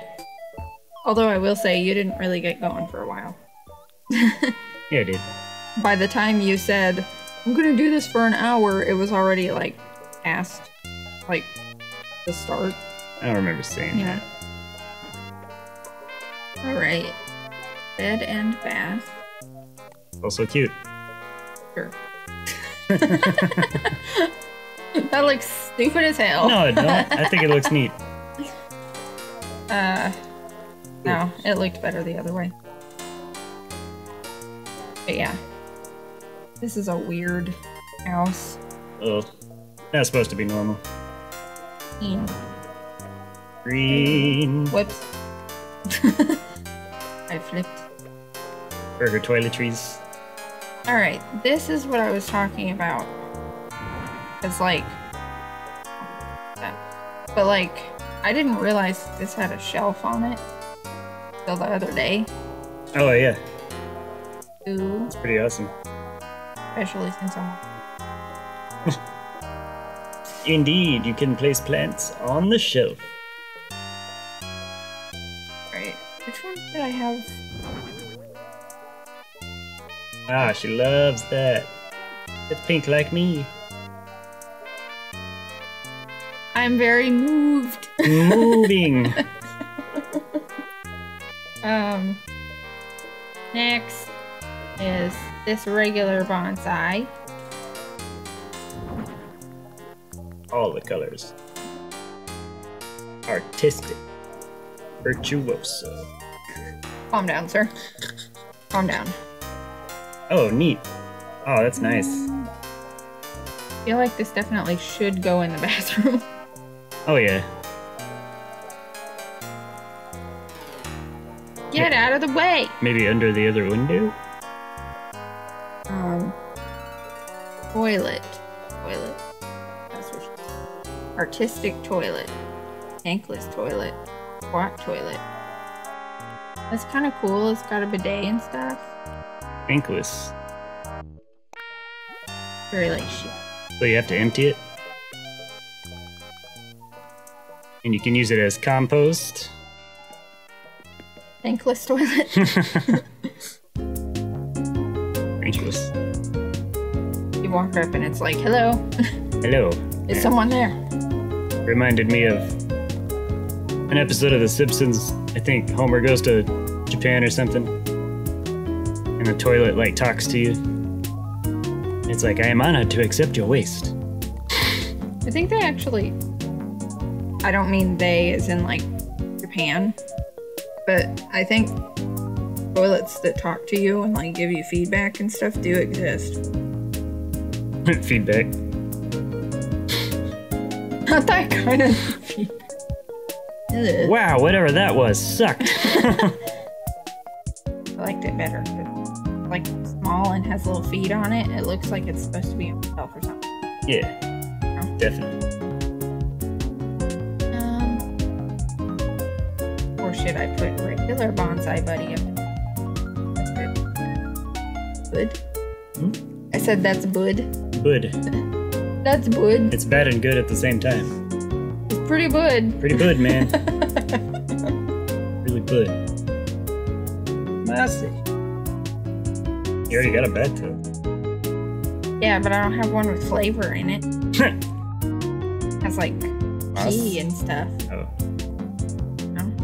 Although I will say you didn't really get going for a while. Yeah, I did. By the time you said, I'm gonna do this for an hour, it was already like past like the start. I don't remember saying Yeah. Alright. Bed and bath. that. Also cute. Sure. that looks stupid as hell. No, I don't. I think it looks neat. Uh, no, it looked better the other way. But yeah. This is a weird house. Oh, that's supposed to be normal. And Green whoops. I flipped. burger toiletries. Alright, this is what I was talking about. It's like. But like, I didn't realize this had a shelf on it till the other day. Oh yeah, Ooh, it's pretty awesome. especially since I'm. Indeed, you can place plants on the shelf. Right. Which one did I have? Ah, she loves that. It's pink like me. I'm very moved. Moving. Um. Next is this regular bonsai. All the colors. Artistic. Virtuoso. Calm down, sir. Calm down. Oh, neat. Oh, that's nice. I feel like this definitely should go in the bathroom. Oh yeah. Get out of the way! Maybe under the other window? Um. Toilet. Toilet. That's what she- Artistic toilet. Tankless toilet. Squat toilet. That's kind of cool. It's got a bidet and stuff. Inkless. Very like shit. So you have to empty it. And you can use it as compost. Tankless toilet. Inkless. you walk up and it's like, hello, Hello. is someone there? Reminded me of an episode of The Simpsons. I think Homer goes to Japan or something. And the toilet like talks to you. It's like, I am honored to accept your waste. I think they actually. I don't mean they as in like Japan, but I think toilets that talk to you and like give you feedback and stuff do exist. Feedback. Not that kind of feedback. Ugh. Wow, whatever that was sucked. I liked it better. It's like small and has little feet on it. It looks like it's supposed to be a shelf or something. yeah, definitely. Should I put regular bonsai buddy up? That's good. Good. Hmm? I said that's bud. Bud. That's bud. It's bad and good at the same time. It's pretty good. Pretty good, man. really good. Mercy. You already got a bathtub. yeah, but I don't have one with flavor in it. It has like tea and stuff. oh.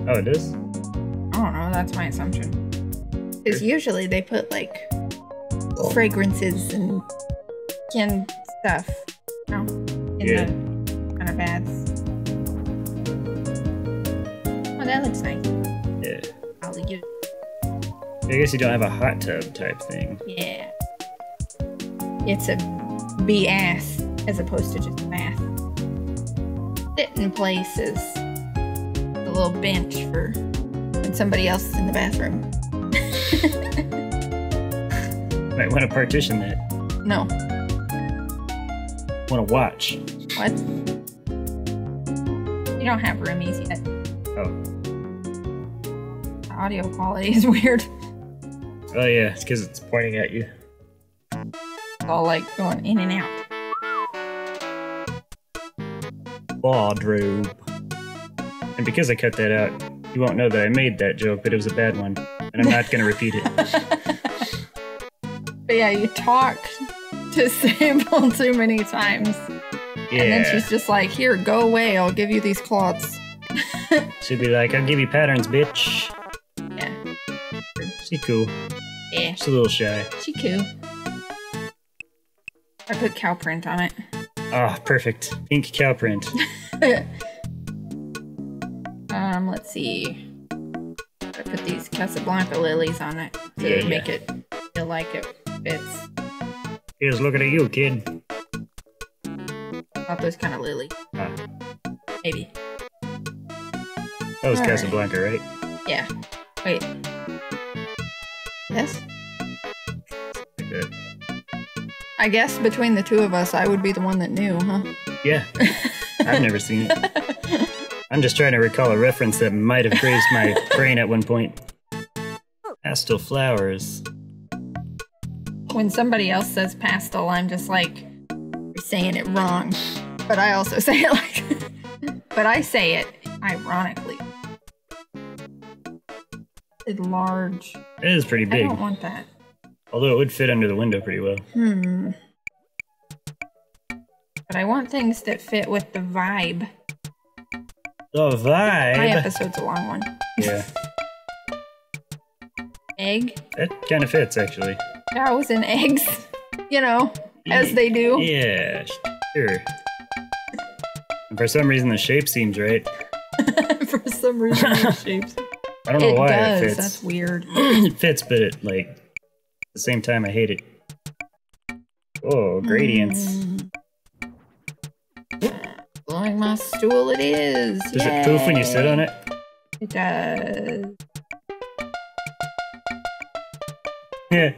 No? oh, it is? I don't know. That's my assumption. Because usually they put like fragrances and canned stuff, know, in Yeah. the kind of baths. Oh, that looks nice. Yeah. I'll. I guess you don't have a hot tub type thing. Yeah. It's a BS as opposed to just bath. Sitting place is a little bench for when somebody else is in the bathroom. Might want to partition that. No. Want to watch. What? You don't have roomies yet. Oh. The audio quality is weird. Oh, yeah. It's because it's pointing at you. It's all like going in and out. Wardrobe. And because I cut that out, you won't know that I made that joke, but it was a bad one. And I'm not going to repeat it. But yeah, you talk to Sable too many times. Yeah. And then she's just like, here, go away. I'll give you these cloths. She'd be like, I'll give you patterns, bitch. Yeah. She cool. Yeah. She's a little shy. She cool. I put cow print on it. Ah, perfect. Pink cow print. um, let's see. I put these Casablanca lilies on it to Yeah, yeah. make it feel like it fits. Here's looking at you, kid. Not this kind of lily. Ah, Maybe. that was All right. Casablanca, right? Yeah. Wait. Yes? Like. I guess between the two of us, I would be the one that knew, huh? Yeah, I've never seen it. I'm just trying to recall a reference that might have grazed my brain at one point. Pastel flowers. When somebody else says pastel, I'm just like, you're saying it wrong. But I also say it like, but I say it ironically. It's large. It is pretty big. I don't want that. although it would fit under the window pretty well. Hmm. But I want things that fit with the vibe. The vibe. My episode's a long one. Yeah, Egg? that kind of fits actually. Cows and eggs. You know, as they do. Yeah, sure. And for some reason, the shape seems right. For some reason, the shape. I don't know It why does. it fits. That's weird. it fits, but it like at the same time I hate it. Oh, gradients. Mm. My stool, it is. Does it poof when you sit on it? It does. Yeah.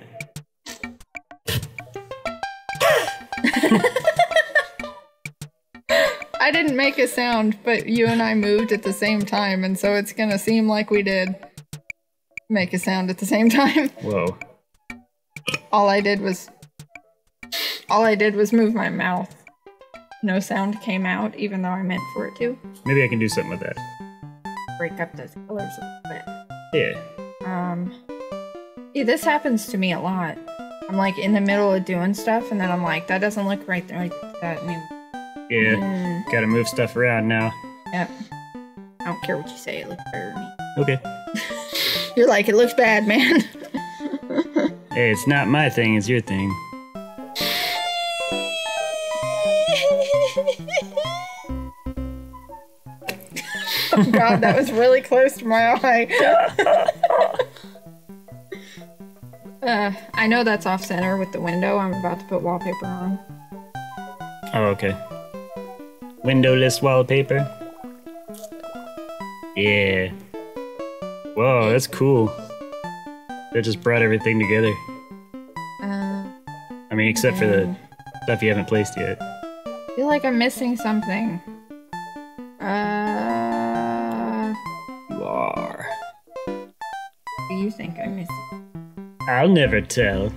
I didn't make a sound, but you and I moved at the same time, and so it's gonna seem like we did make a sound at the same time. Whoa. All I did was all I did was move my mouth. No sound came out, even though I meant for it to. Maybe I can do something with that. Break up those colors a little bit. Yeah. Um, yeah, this happens to me a lot. I'm like in the middle of doing stuff, and then I'm like, that doesn't look right there. Like that. And Yeah. Mm, Gotta move stuff around now. yep. I don't care what you say. It looks better to me. Okay. You're like, it looks bad, man. Hey, it's not my thing, it's your thing. Oh God, that was really close to my eye. uh, I know that's off center with the window. I'm about to put wallpaper on. Oh, okay. Windowless wallpaper. Yeah. Whoa, that's cool. That just brought everything together. Uh, I mean, except for the stuff you haven't placed yet. I feel like I'm missing something. Uh, you think I'm missing? I'll never tell.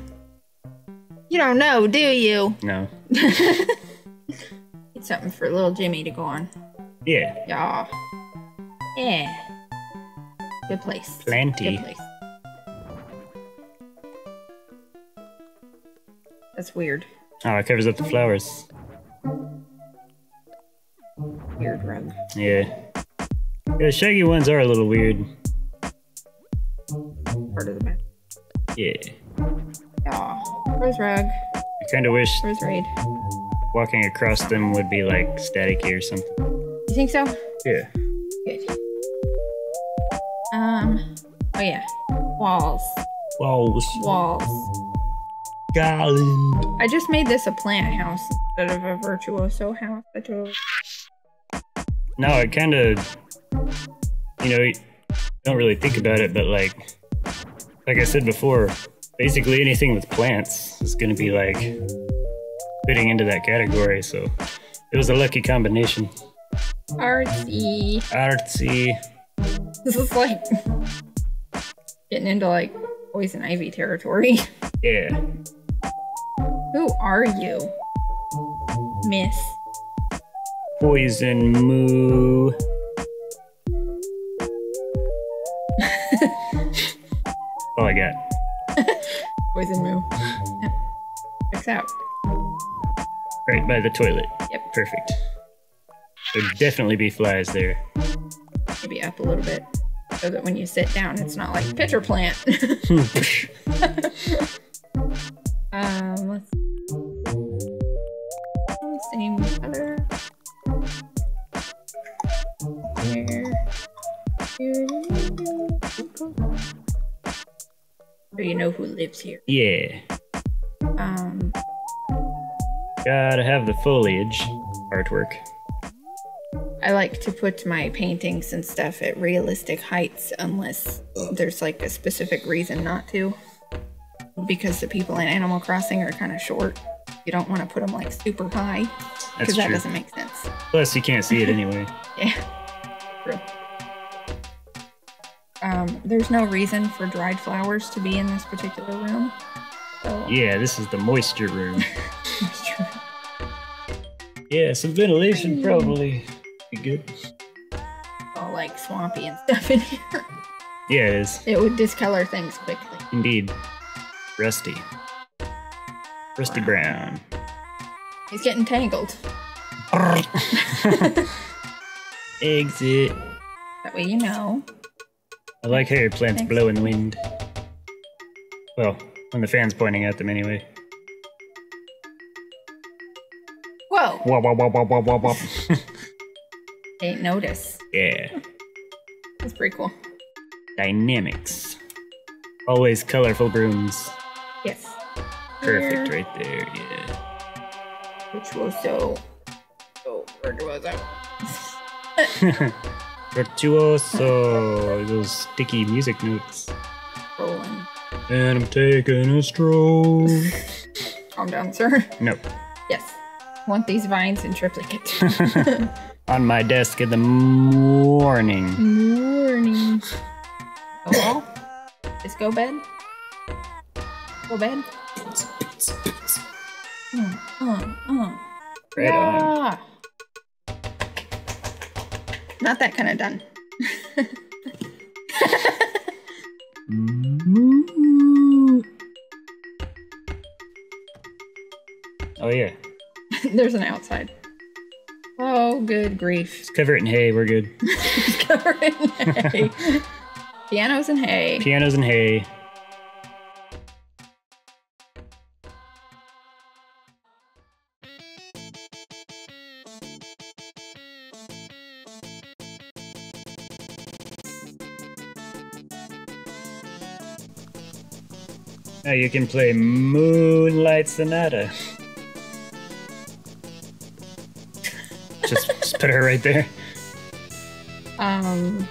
You don't know, do you? No. it's something for little Jimmy to go on. Yeah. Yeah. Yeah. Good place. Plenty. Good place. That's weird. Oh, it covers up the flowers. Weird rug. Yeah. Yeah, the shaggy ones are a little weird. Part of the bed. Yeah. Yeah. Where's rug? I kind of wish Where's raid? walking across them would be like staticky or something. You think so? Yeah. Good. Um. Oh yeah. Walls. Walls. Walls. Garland. I just made this a plant house instead of a virtuoso house. No, it kind of, you know, don't really think about it, but like, like I said before, basically anything with plants is going to be like fitting into that category. So it was a lucky combination. Artsy. Artsy. This is like getting into like poison ivy territory. Yeah. Who are you, Miss? Poison moo. All I got. Poison Moo. Yep. Checks out. Right by the toilet. Yep. Perfect. There'd definitely be flies there. Maybe up a little bit so that when you sit down, it's not like pitcher plant. um, let's same color. Here. Here. So you know who lives here. Yeah. Um, Gotta have the foliage artwork. I like to put my paintings and stuff at realistic heights unless there's like a specific reason not to. Because the people in Animal Crossing are kind of short. You don't want to put them like super high That's because that doesn't make sense. Plus, you can't see it anyway. Yeah. Um, there's no reason for dried flowers to be in this particular room. So Yeah, this is the moisture room. yeah, some ventilation probably be good. All like swampy and stuff in here. Yeah, it is. It would discolor things quickly. Indeed. Rusty. Rusty Brown. He's getting tangled. Exit. That way you know. I like how your plants Thanks. blow in the wind. Well, when the fan's pointing at them anyway. Whoa! Wah, wah, wah, wah, wah, wah, wah. Didn't notice. yeah. That's pretty cool. Dynamics. Always colorful brooms. Yes. Perfect Here, right there, yeah. Which was so. Oh, where was I? Virtuoso. Those sticky music notes. Rolling. And I'm taking a stroll. Calm down, sir. nope. Yes. Want these vines in triplicate. On my desk in the morning. Morning. Oh, just go bed. Go bed. Mm, mm, mm. Right on. Not that kind of done. Oh yeah. There's an outside. Oh, good grief. Just cover it in hay. We're good. cover it in hay. Pianos and hay. Pianos and hay. Now you can play Moonlight Sonata. just, just put her right there. Um.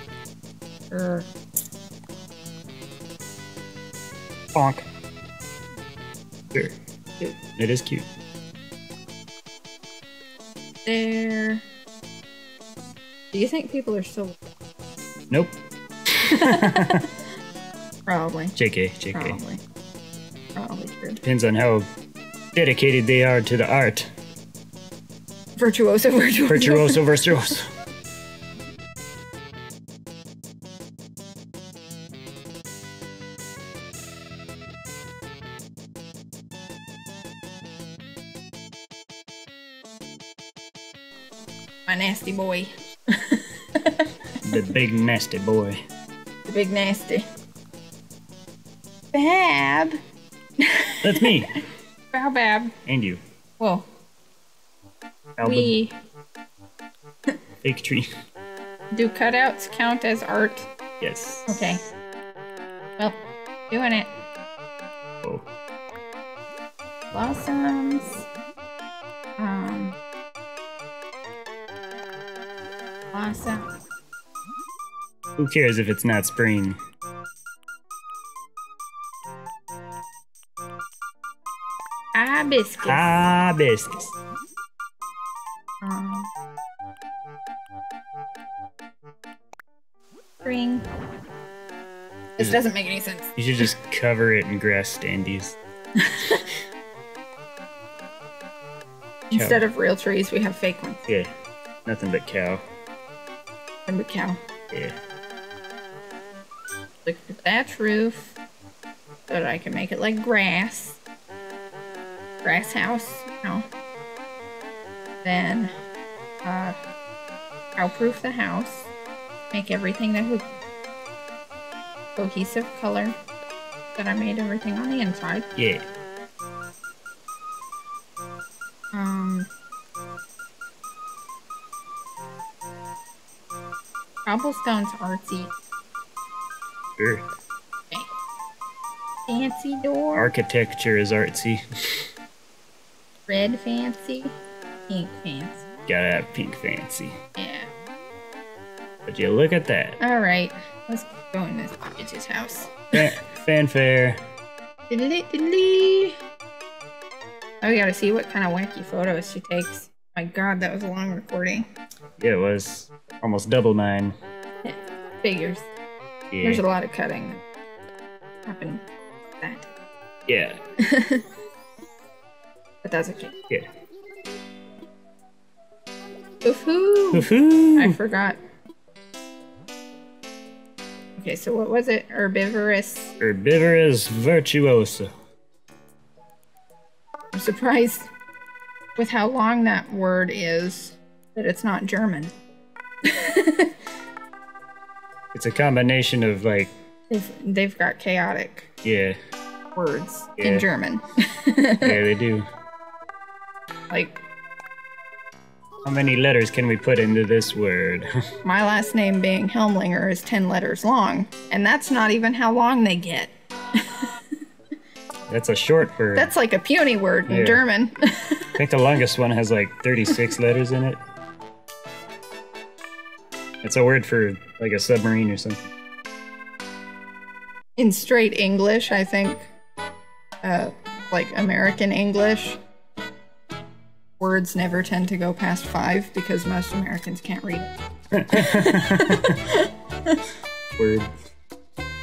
er, Bonk. Sure. Cute. It is cute. there. Do you think people are still? Nope. Probably. JK, JK. Probably. Probably true. Depends on how dedicated they are to the art. Virtuoso, virtuoso. Virtuoso, virtuoso. My nasty boy. the big nasty boy. The big nasty. That's me. Bow Bab. And you. Whoa. Alba. We Fake tree. do cutouts count as art? Yes. Okay. Well, doing it. Oh. Blossoms. Um. Blossom. Who cares if it's not spring? Hibiscus. Hibiscus. Um, spring. This doesn't make any sense. You should just cover it in grass standees. Instead of real trees, we have fake ones. Yeah. Nothing but cow. And a cow. Yeah. Look at the thatch roof. So that I can make it like grass. Grass house, you know. Then, uh, I'll proof the house. Make everything that would cohesive color. That I made everything on the inside. Yeah. Um, cobblestone's artsy. Sure. Okay. fancy door. Architecture is artsy. Red fancy. Pink fancy. Gotta have pink fancy. Yeah. But you look at that. Alright. Let's go in this bitch's house. Fa- fanfare. Diddly diddly. Oh, we gotta see what kind of wacky photos she takes. My god, that was a long recording. Yeah, it was almost double mine. Figures. Yeah. There's a lot of cutting that happened. That. yeah. But that's okay. Yeah. Woohoo! I forgot. Okay, so what was it? Herbivorous. Herbivorous virtuoso. I'm surprised with how long that word is that it's not German. It's a combination of like, They've, they've got chaotic yeah, words Yeah. in German. yeah, they do. Like, How many letters can we put into this word? my last name being Helmlinger is 10 letters long, and that's not even how long they get. That's a short word. That's like a puny word in Yeah. German. I think the longest one has like 36 letters in it. It's a word for like a submarine or something. in straight English, I think, uh, like American English, words never tend to go past five because most Americans can't read it. Word.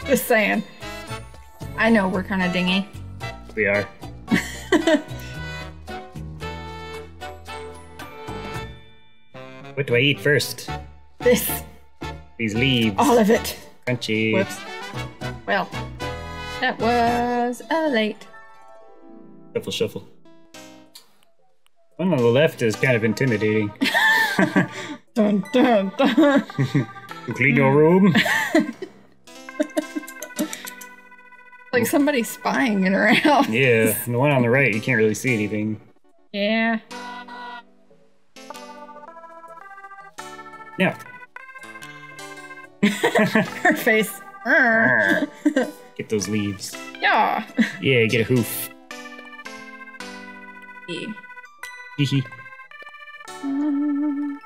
Just saying. I know we're kind of dingy. We are. what do I eat first? This, These leaves. all of it. Crunchy. Whoops. Well, that was a late. Shuffle, shuffle. One on the left is kind of intimidating. Dun, dun, dun. Clean your room. like somebody spying in her house. Yeah, and the one on the right, you can't really see anything. Yeah. Yeah. Her face. Get those leaves. yeah. Yeah, get a hoof. Hee Um,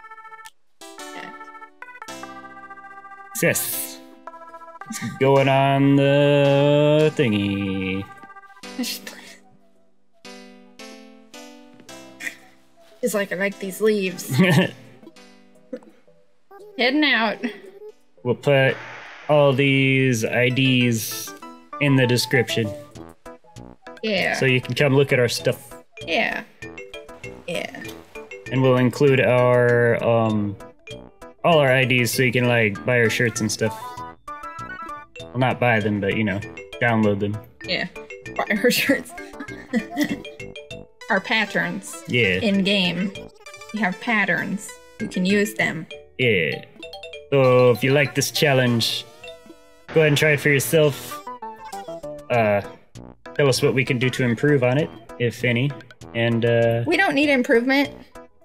Sis. It's going on the thingy. He's like, I like these leaves. Heading out. we'll put all these IDs in the description Yeah. so you can come look at our stuff. yeah. Yeah. And we'll include our um all our IDs so you can like buy our shirts and stuff. Well not buy them, but you know, download them. Yeah. Buy her shirts. Our patterns Yeah. in game. We have patterns. You can use them. Yeah. So if you like this challenge, go ahead and try it for yourself. Uh tell us what we can do to improve on it, if any. And uh We don't need improvement.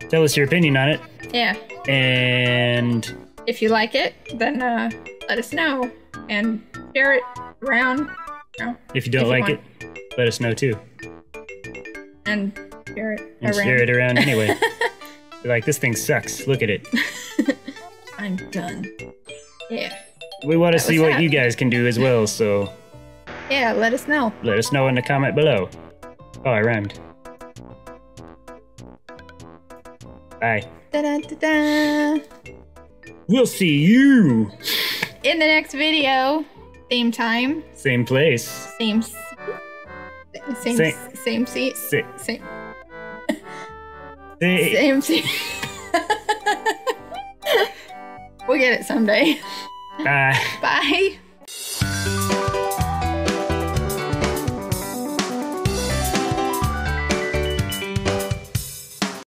tell us your opinion on it. Yeah. And If you like it, then uh, let us know and share it around. No, if you don't If like want. it, let us know too. and share it And around. share it around anyway. Like, this thing sucks. Look at it. I'm done. Yeah. We want to see what that. you guys can do as well, so Yeah, let us know. let us know in the comment below. Oh, I rhymed. Bye. Da-da-da-da. We'll see you. In the next video, same time, Same place. same same Same- same seat, Sit. same same seat. we'll get it someday. Bye. Bye.